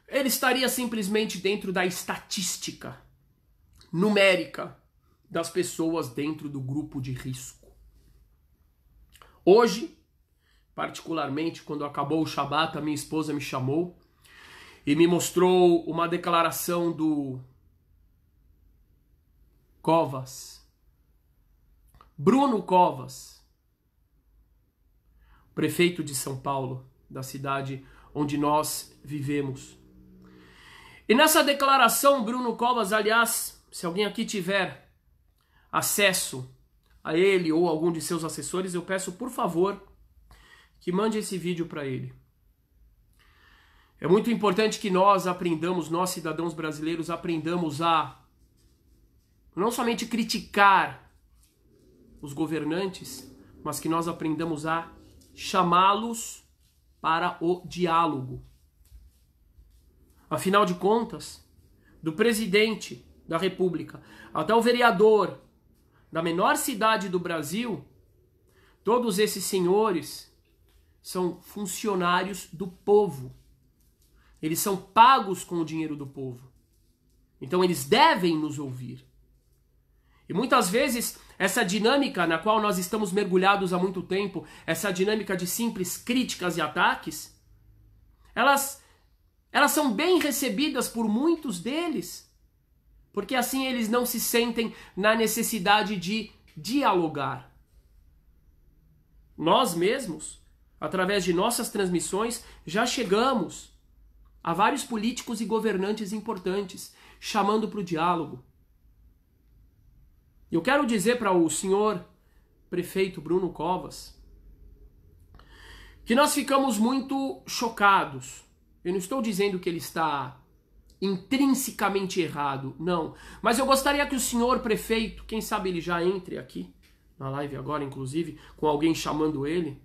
Ele estaria simplesmente dentro da estatística numérica das pessoas dentro do grupo de risco. Hoje, particularmente quando acabou o Shabat, a minha esposa me chamou e me mostrou uma declaração do Covas. Bruno Covas, prefeito de São Paulo, da cidade onde nós vivemos. E nessa declaração, Bruno Covas, aliás, se alguém aqui tiver acesso a ele ou algum de seus assessores, eu peço por favor que mande esse vídeo para ele. É muito importante que nós aprendamos, nós cidadãos brasileiros, aprendamos a não somente criticar os governantes, mas que nós aprendamos a chamá-los para o diálogo. Afinal de contas, do presidente da República até o vereador da menor cidade do Brasil, todos esses senhores são funcionários do povo. Eles são pagos com o dinheiro do povo. Então eles devem nos ouvir. E muitas vezes essa dinâmica na qual nós estamos mergulhados há muito tempo, essa dinâmica de simples críticas e ataques, elas elas são bem recebidas por muitos deles, porque assim eles não se sentem na necessidade de dialogar. Nós mesmos, através de nossas transmissões, já chegamos a vários políticos e governantes importantes chamando para o diálogo eu quero dizer para o senhor prefeito Bruno Covas que nós ficamos muito chocados. Eu não estou dizendo que ele está intrinsecamente errado, não. Mas eu gostaria que o senhor prefeito, quem sabe ele já entre aqui na live agora, inclusive, com alguém chamando ele.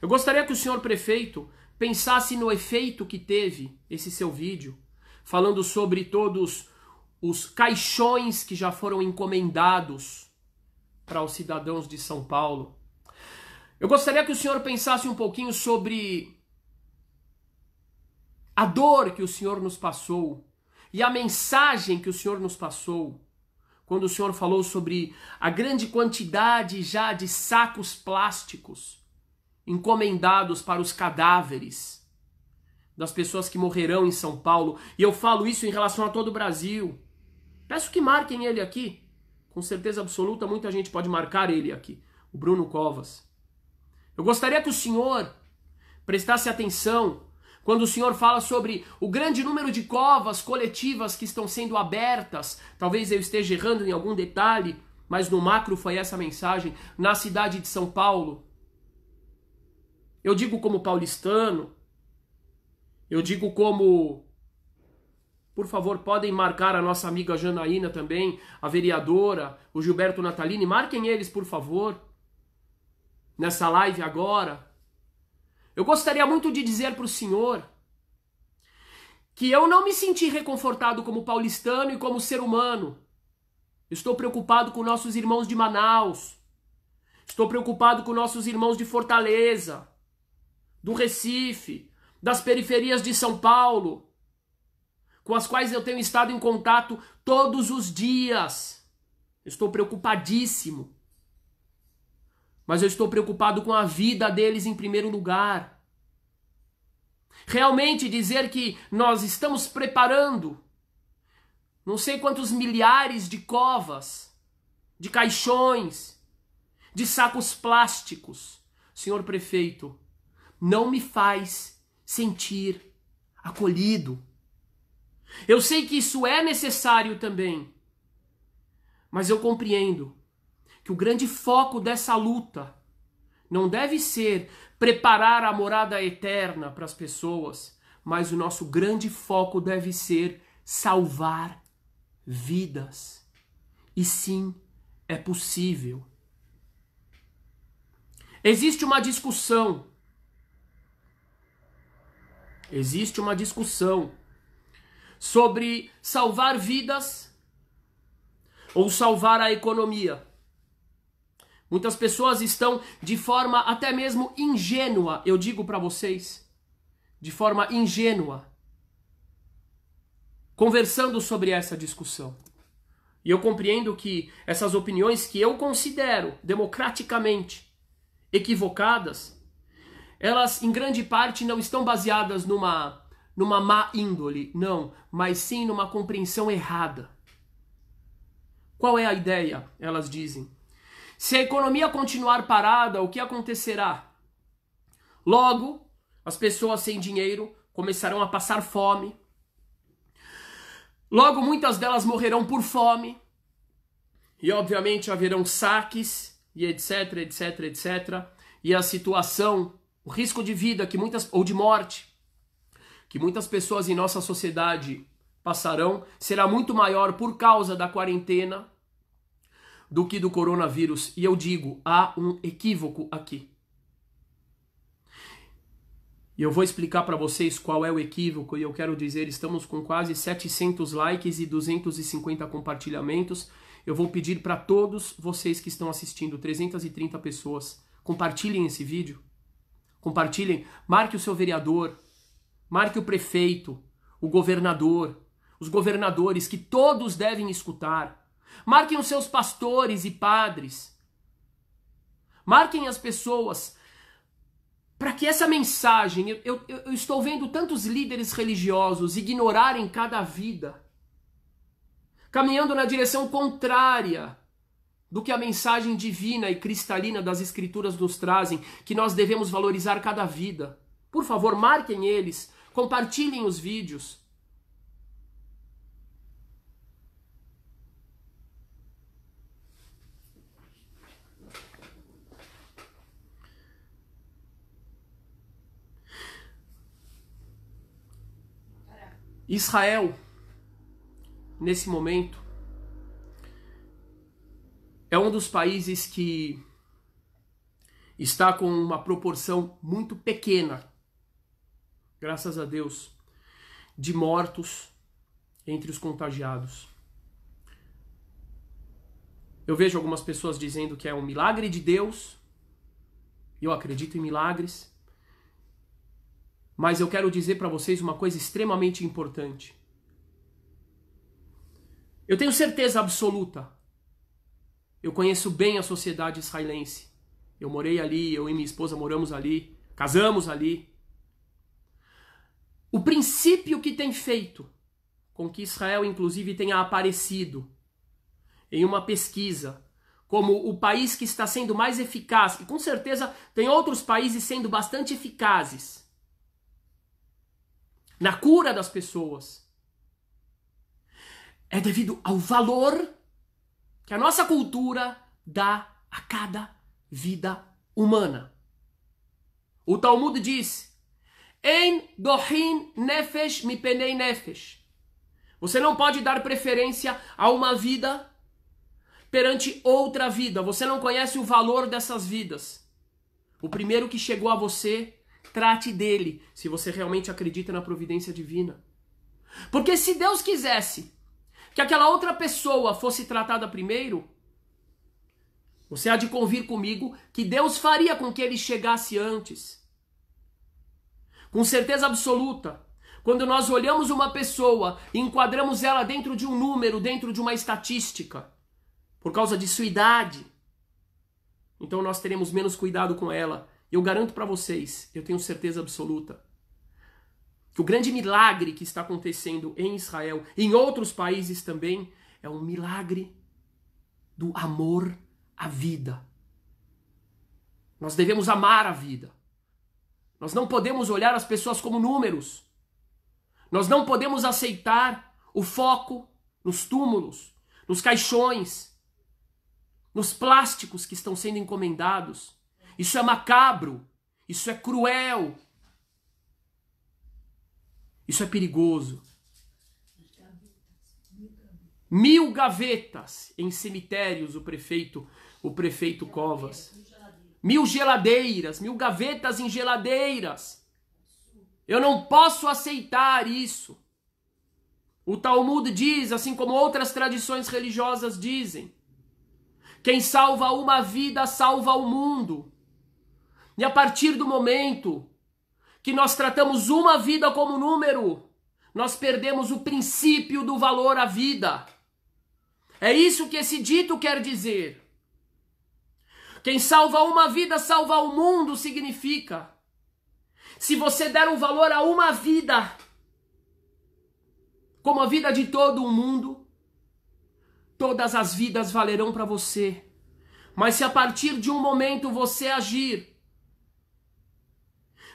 Eu gostaria que o senhor prefeito pensasse no efeito que teve esse seu vídeo, falando sobre todos os caixões que já foram encomendados para os cidadãos de São Paulo. Eu gostaria que o senhor pensasse um pouquinho sobre a dor que o senhor nos passou e a mensagem que o senhor nos passou quando o senhor falou sobre a grande quantidade já de sacos plásticos encomendados para os cadáveres das pessoas que morrerão em São Paulo. E eu falo isso em relação a todo o Brasil. Peço que marquem ele aqui. Com certeza absoluta, muita gente pode marcar ele aqui. O Bruno Covas. Eu gostaria que o senhor prestasse atenção quando o senhor fala sobre o grande número de covas coletivas que estão sendo abertas. Talvez eu esteja errando em algum detalhe, mas no macro foi essa mensagem. Na cidade de São Paulo. Eu digo como paulistano. Eu digo como por favor, podem marcar a nossa amiga Janaína também, a vereadora, o Gilberto Natalini. Marquem eles, por favor, nessa live agora. Eu gostaria muito de dizer para o senhor que eu não me senti reconfortado como paulistano e como ser humano. Estou preocupado com nossos irmãos de Manaus. Estou preocupado com nossos irmãos de Fortaleza, do Recife, das periferias de São Paulo com as quais eu tenho estado em contato todos os dias. Estou preocupadíssimo. Mas eu estou preocupado com a vida deles em primeiro lugar. Realmente dizer que nós estamos preparando não sei quantos milhares de covas, de caixões, de sacos plásticos. Senhor prefeito, não me faz sentir acolhido. Eu sei que isso é necessário também, mas eu compreendo que o grande foco dessa luta não deve ser preparar a morada eterna para as pessoas, mas o nosso grande foco deve ser salvar vidas. E sim, é possível. Existe uma discussão. Existe uma discussão sobre salvar vidas ou salvar a economia. Muitas pessoas estão de forma até mesmo ingênua, eu digo para vocês, de forma ingênua, conversando sobre essa discussão. E eu compreendo que essas opiniões que eu considero democraticamente equivocadas, elas em grande parte não estão baseadas numa numa má índole, não, mas sim numa compreensão errada. Qual é a ideia? Elas dizem. Se a economia continuar parada, o que acontecerá? Logo, as pessoas sem dinheiro começarão a passar fome. Logo, muitas delas morrerão por fome. E, obviamente, haverão saques e etc, etc, etc. E a situação, o risco de vida que muitas ou de morte que muitas pessoas em nossa sociedade passarão será muito maior por causa da quarentena do que do coronavírus. E eu digo, há um equívoco aqui. E eu vou explicar para vocês qual é o equívoco e eu quero dizer, estamos com quase 700 likes e 250 compartilhamentos. Eu vou pedir para todos vocês que estão assistindo, 330 pessoas, compartilhem esse vídeo. Compartilhem, marque o seu vereador, marque o prefeito, o governador, os governadores que todos devem escutar. Marquem os seus pastores e padres. Marquem as pessoas para que essa mensagem, eu, eu, eu, estou vendo tantos líderes religiosos ignorarem cada vida, caminhando na direção contrária do que a mensagem divina e cristalina das Escrituras nos trazem, que nós devemos valorizar cada vida. Por favor, marquem eles, compartilhem os vídeos. Israel, nesse momento, é um dos países que está com uma proporção muito pequena, graças a Deus, de mortos entre os contagiados. Eu vejo algumas pessoas dizendo que é um milagre de Deus. Eu acredito em milagres. Mas eu quero dizer para vocês uma coisa extremamente importante. Eu tenho certeza absoluta. Eu conheço bem a sociedade israelense. Eu morei ali, eu e minha esposa moramos ali, casamos ali. O princípio que tem feito com que Israel, inclusive, tenha aparecido em uma pesquisa como o país que está sendo mais eficaz, e com certeza tem outros países sendo bastante eficazes na cura das pessoas, é devido ao valor que a nossa cultura dá a cada vida humana. O Talmud diz: En dohin nefesh mipenei nefesh. Você não pode dar preferência a uma vida perante outra vida. Você não conhece o valor dessas vidas. O primeiro que chegou a você Trate dele, se você realmente acredita na providência divina. Porque se Deus quisesse que aquela outra pessoa fosse tratada primeiro, você há de convir comigo que Deus faria com que ele chegasse antes. Com certeza absoluta, quando nós olhamos uma pessoa e enquadramos ela dentro de um número, dentro de uma estatística, por causa de sua idade, então nós teremos menos cuidado com ela eu garanto para vocês, eu tenho certeza absoluta, que o grande milagre que está acontecendo em Israel, em outros países também, é um milagre do amor à vida. Nós devemos amar a vida. Nós não podemos olhar as pessoas como números. Nós não podemos aceitar o foco nos túmulos, nos caixões, nos plásticos que estão sendo encomendados. Isso é macabro, isso é cruel, isso é perigoso. Mil gavetas em cemitérios, o prefeito, o prefeito Covas. Mil geladeiras, mil gavetas em geladeiras. Eu não posso aceitar isso. O Talmud diz, assim como outras tradições religiosas dizem, quem salva uma vida salva o mundo. E a partir do momento que nós tratamos uma vida como número, nós perdemos o princípio do valor à vida. É isso que esse dito quer dizer. Quem salva uma vida salva o mundo significa. Se você der um valor a uma vida, como a vida de todo o mundo, todas as vidas valerão para você. Mas se a partir de um momento você agir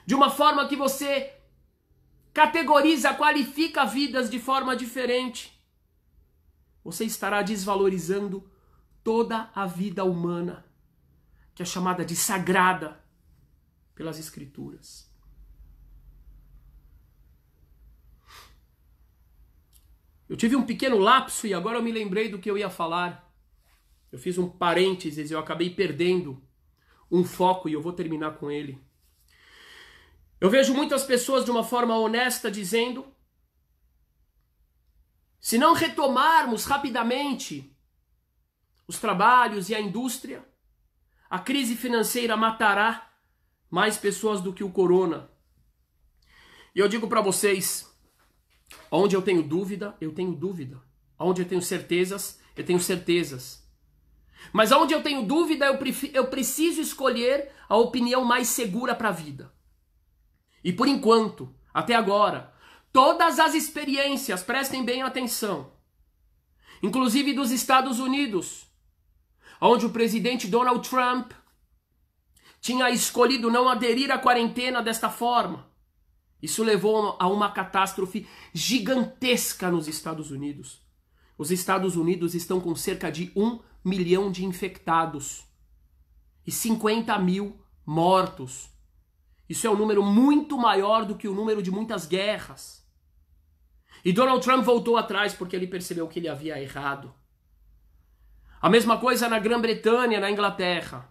de uma forma que você categoriza, qualifica vidas de forma diferente, você estará desvalorizando toda a vida humana, que é chamada de sagrada pelas Escrituras. Eu tive um pequeno lapso e agora eu me lembrei do que eu ia falar. Eu fiz um parênteses, eu acabei perdendo um foco e eu vou terminar com ele. Eu vejo muitas pessoas de uma forma honesta dizendo: se não retomarmos rapidamente os trabalhos e a indústria, a crise financeira matará mais pessoas do que o corona. E eu digo para vocês, onde eu tenho dúvida, eu tenho dúvida. Onde eu tenho certezas, eu tenho certezas. Mas onde eu tenho dúvida, eu, eu preciso escolher a opinião mais segura para a vida. E por enquanto, até agora, todas as experiências, prestem bem atenção, inclusive dos Estados Unidos, onde o presidente Donald Trump tinha escolhido não aderir à quarentena desta forma. Isso levou a uma catástrofe gigantesca nos Estados Unidos. Os Estados Unidos estão com cerca de um milhão de infectados e 50 mil mortos. Isso é um número muito maior do que o número de muitas guerras. E Donald Trump voltou atrás porque ele percebeu que ele havia errado. A mesma coisa na Grã-Bretanha, na Inglaterra,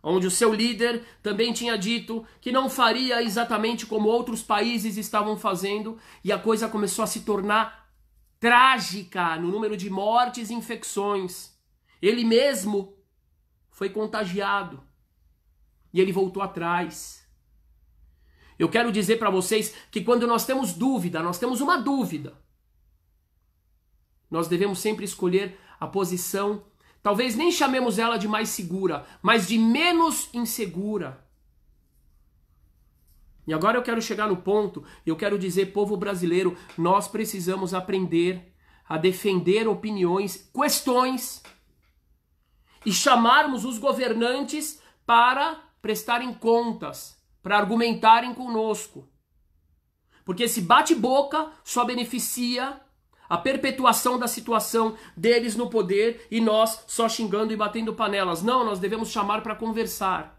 onde o seu líder também tinha dito que não faria exatamente como outros países estavam fazendo, e a coisa começou a se tornar trágica no número de mortes e infecções. Ele mesmo foi contagiado. E ele voltou atrás. Eu quero dizer para vocês que quando nós temos dúvida, nós temos uma dúvida, nós devemos sempre escolher a posição, talvez nem chamemos ela de mais segura, mas de menos insegura. E agora eu quero chegar no ponto, eu quero dizer, povo brasileiro, nós precisamos aprender a defender opiniões, questões e chamarmos os governantes para prestarem contas, para argumentarem conosco. Porque esse bate-boca só beneficia a perpetuação da situação deles no poder e nós só xingando e batendo panelas. Não, nós devemos chamar para conversar.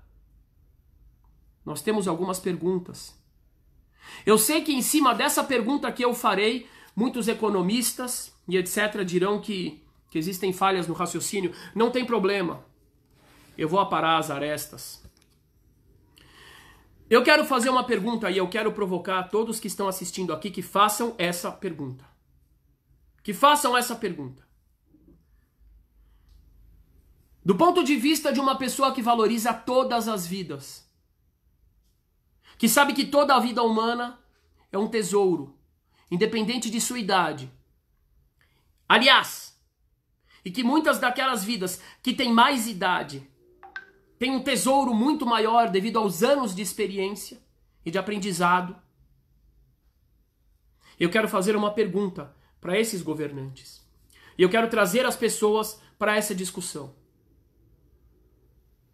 Nós temos algumas perguntas. Eu sei que em cima dessa pergunta que eu farei, muitos economistas e etc. dirão que, que existem falhas no raciocínio. Não tem problema. Eu vou aparar as arestas. Eu quero fazer uma pergunta e eu quero provocar todos que estão assistindo aqui que façam essa pergunta. Que façam essa pergunta. Do ponto de vista de uma pessoa que valoriza todas as vidas, que sabe que toda a vida humana é um tesouro, independente de sua idade. Aliás, e que muitas daquelas vidas que têm mais idade tem um tesouro muito maior devido aos anos de experiência e de aprendizado. Eu quero fazer uma pergunta para esses governantes. E eu quero trazer as pessoas para essa discussão.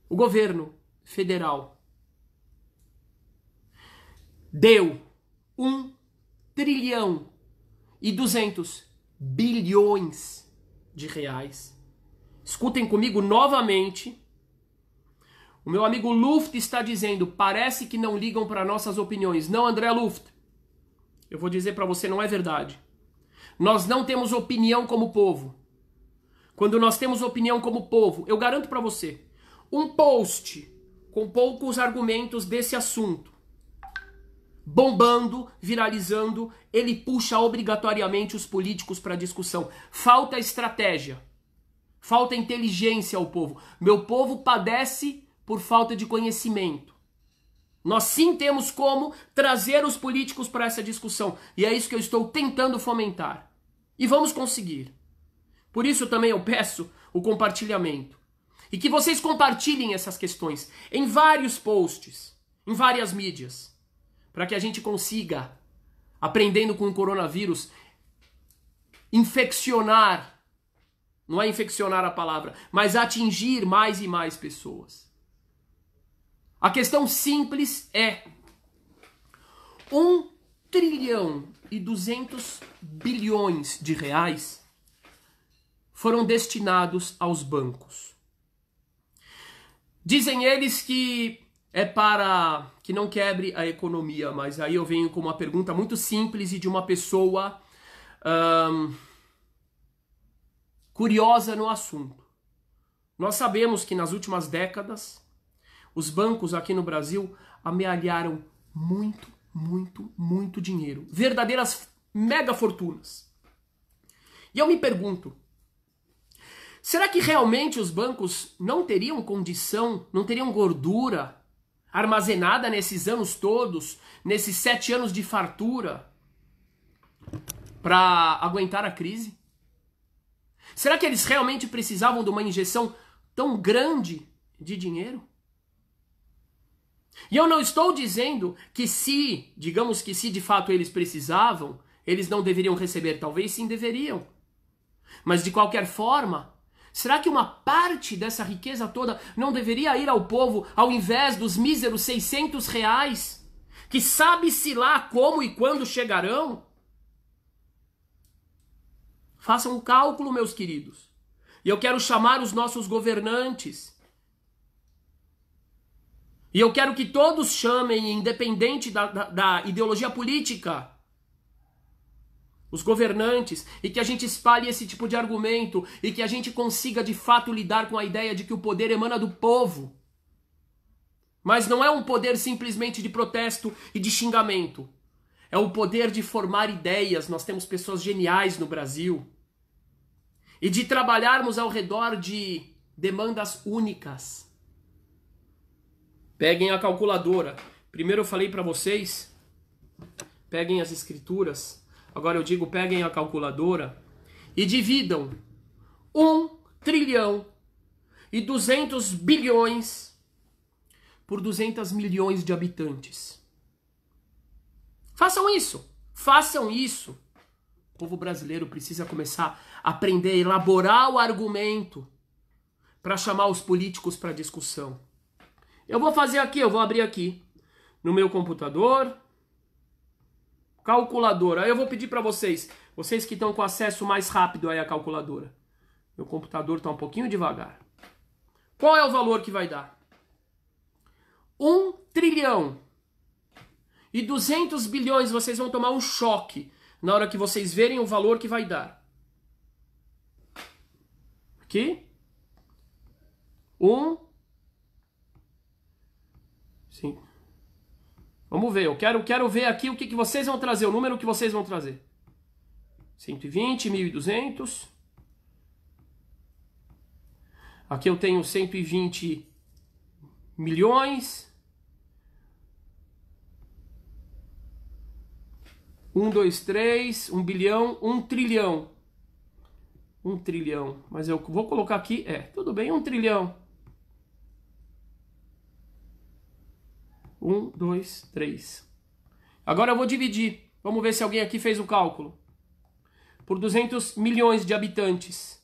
O governo federal deu 1 trilhão e 200 bilhões de reais. Escutem comigo novamente. O meu amigo Luft está dizendo: parece que não ligam para nossas opiniões. Não, André Luft. Eu vou dizer para você: não é verdade. Nós não temos opinião como povo. Quando nós temos opinião como povo, eu garanto para você, um post com poucos argumentos desse assunto, bombando, viralizando, ele puxa obrigatoriamente os políticos para discussão. Falta estratégia. Falta inteligência ao povo. Meu povo padece por falta de conhecimento. Nós sim temos como trazer os políticos para essa discussão. E é isso que eu estou tentando fomentar. E vamos conseguir. Por isso também eu peço o compartilhamento. E que vocês compartilhem essas questões em vários posts, em várias mídias, para que a gente consiga, aprendendo com o coronavírus, infeccionar não é infeccionar a palavra, mas atingir mais e mais pessoas. A questão simples é: 1 trilhão e 200 bilhões de reais foram destinados aos bancos. Dizem eles que é para que não quebre a economia, mas aí eu venho com uma pergunta muito simples e de uma pessoa curiosa no assunto. Nós sabemos que nas últimas décadas os bancos aqui no Brasil amealharam muito, muito, muito dinheiro. Verdadeiras mega fortunas. E eu me pergunto, será que realmente os bancos não teriam condição, não teriam gordura armazenada nesses anos todos, nesses sete anos de fartura, para aguentar a crise? Será que eles realmente precisavam de uma injeção tão grande de dinheiro? E eu não estou dizendo que se, digamos que se de fato eles precisavam, eles não deveriam receber, talvez sim deveriam. Mas de qualquer forma, será que uma parte dessa riqueza toda não deveria ir ao povo ao invés dos míseros 600 reais? Que sabe-se lá como e quando chegarão? Façam um cálculo, meus queridos. E eu quero chamar os nossos governantes e eu quero que todos chamem, independente da, da, da, ideologia política, os governantes, e que a gente espalhe esse tipo de argumento, e que a gente consiga de fato lidar com a ideia de que o poder emana do povo. Mas não é um poder simplesmente de protesto e de xingamento. É o poder de formar ideias. Nós temos pessoas geniais no Brasil. E de trabalharmos ao redor de demandas únicas Peguem a calculadora. Primeiro eu falei para vocês, peguem as escrituras. Agora eu digo, peguem a calculadora e dividam 1 trilhão e 200 bilhões por 200 milhões de habitantes. Façam isso. Façam isso. O povo brasileiro precisa começar a aprender a elaborar o argumento para chamar os políticos para discussão. Eu vou fazer aqui, eu vou abrir aqui no meu computador, calculadora. Aí eu vou pedir para vocês, vocês que estão com acesso mais rápido aí à calculadora. Meu computador está um pouquinho devagar. Qual é o valor que vai dar? 1 trilhão e 200 bilhões. Vocês vão tomar um choque na hora que vocês verem o valor que vai dar. Aqui. 1 Sim. Vamos ver, eu quero, quero ver aqui o que, que vocês vão trazer, o número que vocês vão trazer. 120, 1.200. Aqui eu tenho 120 milhões. 1, 2, 3, 1 bilhão, 1 trilhão. 1 trilhão. Mas eu vou colocar aqui, é, tudo bem, 1 trilhão. Um, dois, três. Agora eu vou dividir. Vamos ver se alguém aqui fez o cálculo. Por 200 milhões de habitantes.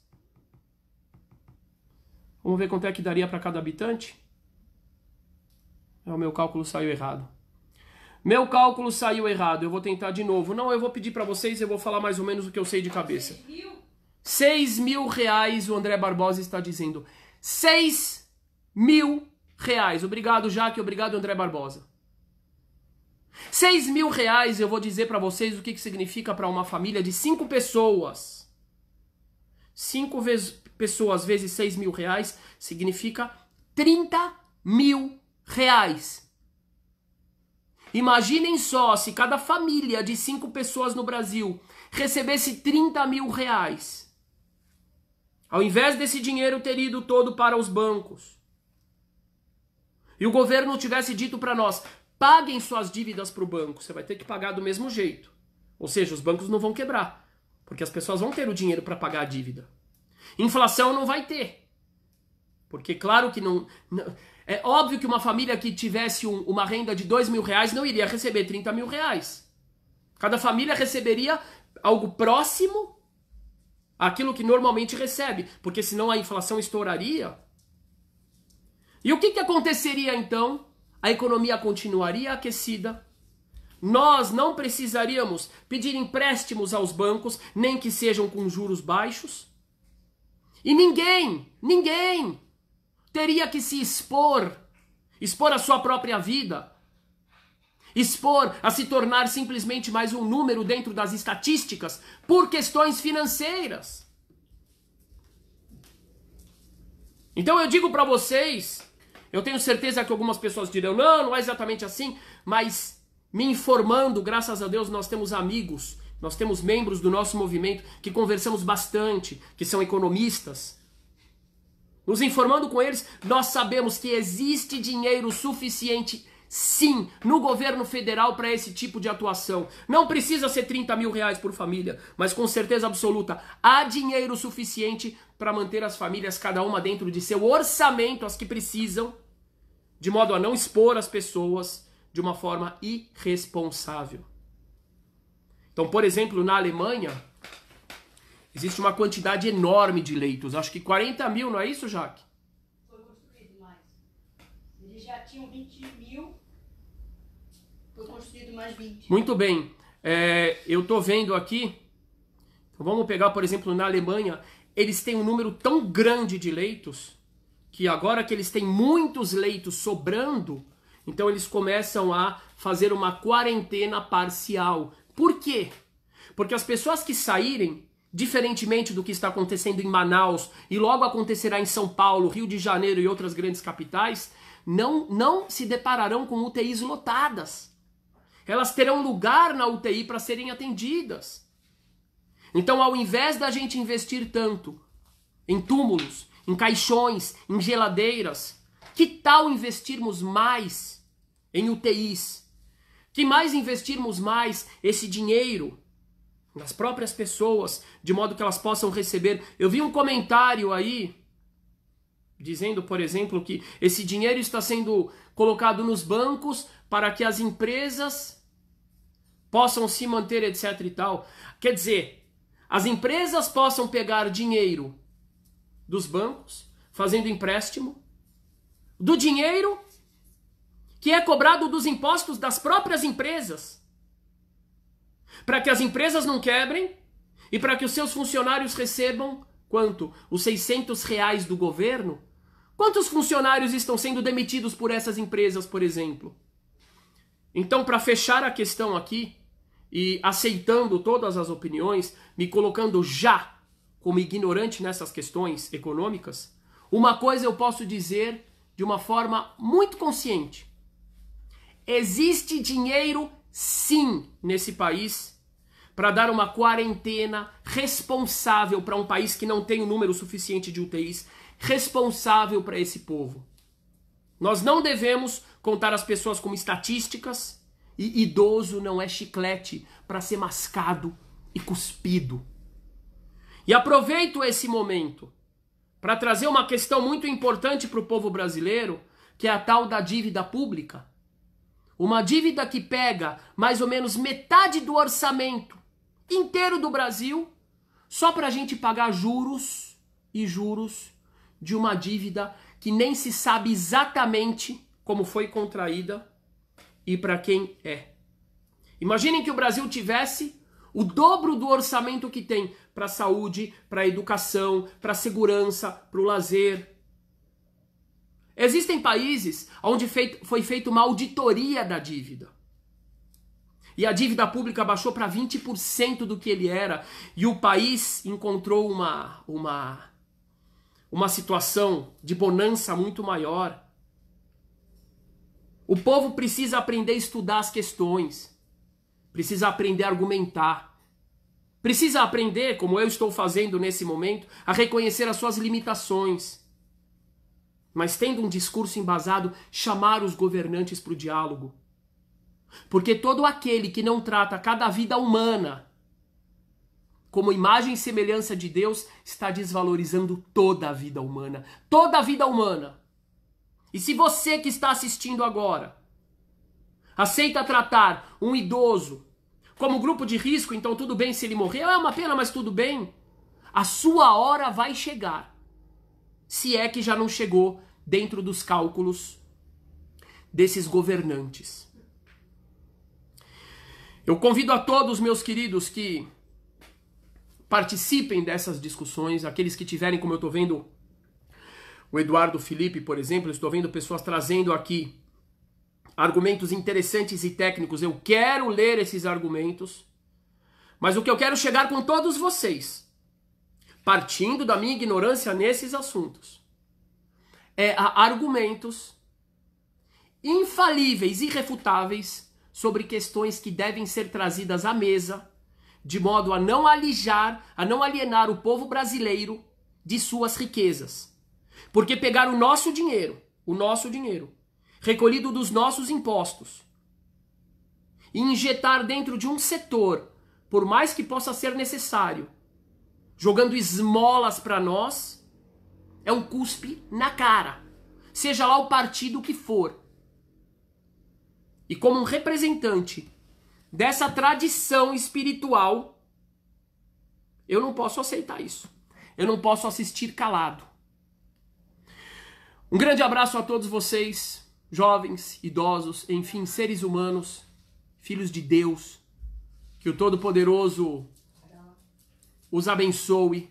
Vamos ver quanto é que daria para cada habitante? É, o meu cálculo saiu errado. Meu cálculo saiu errado, eu vou tentar de novo. Não, eu vou pedir para vocês, eu vou falar mais ou menos o que eu sei de cabeça. 6 mil reais, o André Barbosa está dizendo. 6 mil reais. Obrigado, Jaque. Obrigado, André Barbosa. 6 mil reais, eu vou dizer para vocês o que, que significa para uma família de 5 pessoas. 5 vezes, pessoas vezes 6 mil reais significa 30 mil reais. Imaginem só se cada família de 5 pessoas no Brasil recebesse 30 mil reais. Ao invés desse dinheiro ter ido todo para os bancos, e o governo tivesse dito para nós: paguem suas dívidas para o banco, você vai ter que pagar do mesmo jeito. Ou seja, os bancos não vão quebrar, porque as pessoas vão ter o dinheiro para pagar a dívida. Inflação não vai ter. Porque, claro que não. não é óbvio que uma família que tivesse um, uma renda de dois mil reais não iria receber 30 mil reais. Cada família receberia algo próximo aquilo que normalmente recebe, porque senão a inflação estouraria. E o que, que aconteceria então? A economia continuaria aquecida. Nós não precisaríamos pedir empréstimos aos bancos, nem que sejam com juros baixos. E ninguém, ninguém teria que se expor, expor a sua própria vida, expor a se tornar simplesmente mais um número dentro das estatísticas por questões financeiras. Então eu digo para vocês, eu tenho certeza que algumas pessoas dirão, não, não é exatamente assim, mas me informando, graças a Deus, nós temos amigos, nós temos membros do nosso movimento que conversamos bastante, que são economistas. Nos informando com eles, nós sabemos que existe dinheiro suficiente sim no governo federal para esse tipo de atuação. Não precisa ser 30 mil reais por família, mas com certeza absoluta há dinheiro suficiente para manter as famílias, cada uma dentro de seu orçamento, as que precisam, de modo a não expor as pessoas de uma forma irresponsável. Então, por exemplo, na Alemanha, existe uma quantidade enorme de leitos. Acho que 40 mil, não é isso, Jaque? Foi construído mais. Eles já tinham 20 mil foi construído mais 20. Muito bem. É, eu estou vendo aqui. Então vamos pegar, por exemplo, na Alemanha, eles têm um número tão grande de leitos que agora que eles têm muitos leitos sobrando, então eles começam a fazer uma quarentena parcial. Por quê? Porque as pessoas que saírem, diferentemente do que está acontecendo em Manaus e logo acontecerá em São Paulo, Rio de Janeiro e outras grandes capitais, não, não se depararão com UTIs lotadas elas terão lugar na UTI para serem atendidas. Então, ao invés da gente investir tanto em túmulos, em caixões, em geladeiras, que tal investirmos mais em UTIs? Que mais investirmos mais esse dinheiro nas próprias pessoas, de modo que elas possam receber. Eu vi um comentário aí dizendo, por exemplo, que esse dinheiro está sendo colocado nos bancos para que as empresas possam se manter, etc e tal. Quer dizer, as empresas possam pegar dinheiro dos bancos, fazendo empréstimo, do dinheiro que é cobrado dos impostos das próprias empresas, para que as empresas não quebrem e para que os seus funcionários recebam quanto? Os 600 reais do governo? Quantos funcionários estão sendo demitidos por essas empresas, por exemplo? Então, para fechar a questão aqui, e aceitando todas as opiniões, me colocando já como ignorante nessas questões econômicas, uma coisa eu posso dizer de uma forma muito consciente: existe dinheiro sim nesse país para dar uma quarentena responsável para um país que não tem o um número suficiente de UTIs, responsável para esse povo. Nós não devemos contar as pessoas como estatísticas e idoso não é chiclete para ser mascado e cuspido. E aproveito esse momento para trazer uma questão muito importante para o povo brasileiro, que é a tal da dívida pública. Uma dívida que pega mais ou menos metade do orçamento inteiro do Brasil só para a gente pagar juros e juros de uma dívida que nem se sabe exatamente como foi contraída e para quem é. Imaginem que o Brasil tivesse o dobro do orçamento que tem para a saúde, para a educação, para a segurança, para o lazer. Existem países onde foi feita uma auditoria da dívida. E a dívida pública baixou para 20% do que ele era. E o país encontrou uma, uma, uma situação de bonança muito maior. O povo precisa aprender a estudar as questões. Precisa aprender a argumentar. Precisa aprender, como eu estou fazendo nesse momento, a reconhecer as suas limitações. Mas tendo um discurso embasado, chamar os governantes para o diálogo porque todo aquele que não trata cada vida humana como imagem e semelhança de Deus está desvalorizando toda a vida humana. Toda a vida humana. E se você que está assistindo agora aceita tratar um idoso como grupo de risco, então tudo bem se ele morrer, é uma pena, mas tudo bem. A sua hora vai chegar. Se é que já não chegou dentro dos cálculos desses governantes. Eu convido a todos, meus queridos, que participem dessas discussões, aqueles que tiverem, como eu estou vendo o Eduardo Felipe, por exemplo, estou vendo pessoas trazendo aqui argumentos interessantes e técnicos. Eu quero ler esses argumentos, mas o que eu quero chegar com todos vocês, partindo da minha ignorância nesses assuntos, é a argumentos infalíveis, irrefutáveis sobre questões que devem ser trazidas à mesa, de modo a não alijar, a não alienar o povo brasileiro de suas riquezas. Porque pegar o nosso dinheiro, o nosso dinheiro, recolhido dos nossos impostos, e injetar dentro de um setor, por mais que possa ser necessário, jogando esmolas para nós, é um cuspe na cara. Seja lá o partido que for e como um representante dessa tradição espiritual, eu não posso aceitar isso. Eu não posso assistir calado. Um grande abraço a todos vocês, jovens, idosos, enfim, seres humanos, filhos de Deus. Que o Todo-Poderoso os abençoe,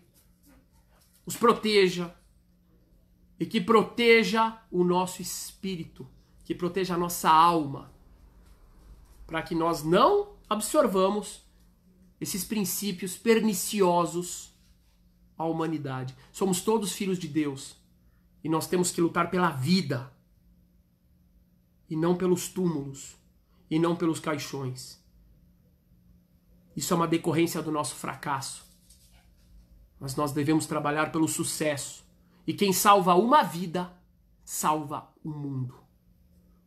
os proteja e que proteja o nosso espírito, que proteja a nossa alma para que nós não absorvamos esses princípios perniciosos à humanidade. Somos todos filhos de Deus e nós temos que lutar pela vida e não pelos túmulos e não pelos caixões. Isso é uma decorrência do nosso fracasso. Mas nós devemos trabalhar pelo sucesso. E quem salva uma vida, salva o mundo.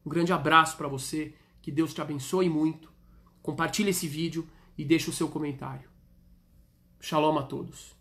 Um grande abraço para você. Que Deus te abençoe muito. Compartilhe esse vídeo e deixe o seu comentário. Shalom a todos.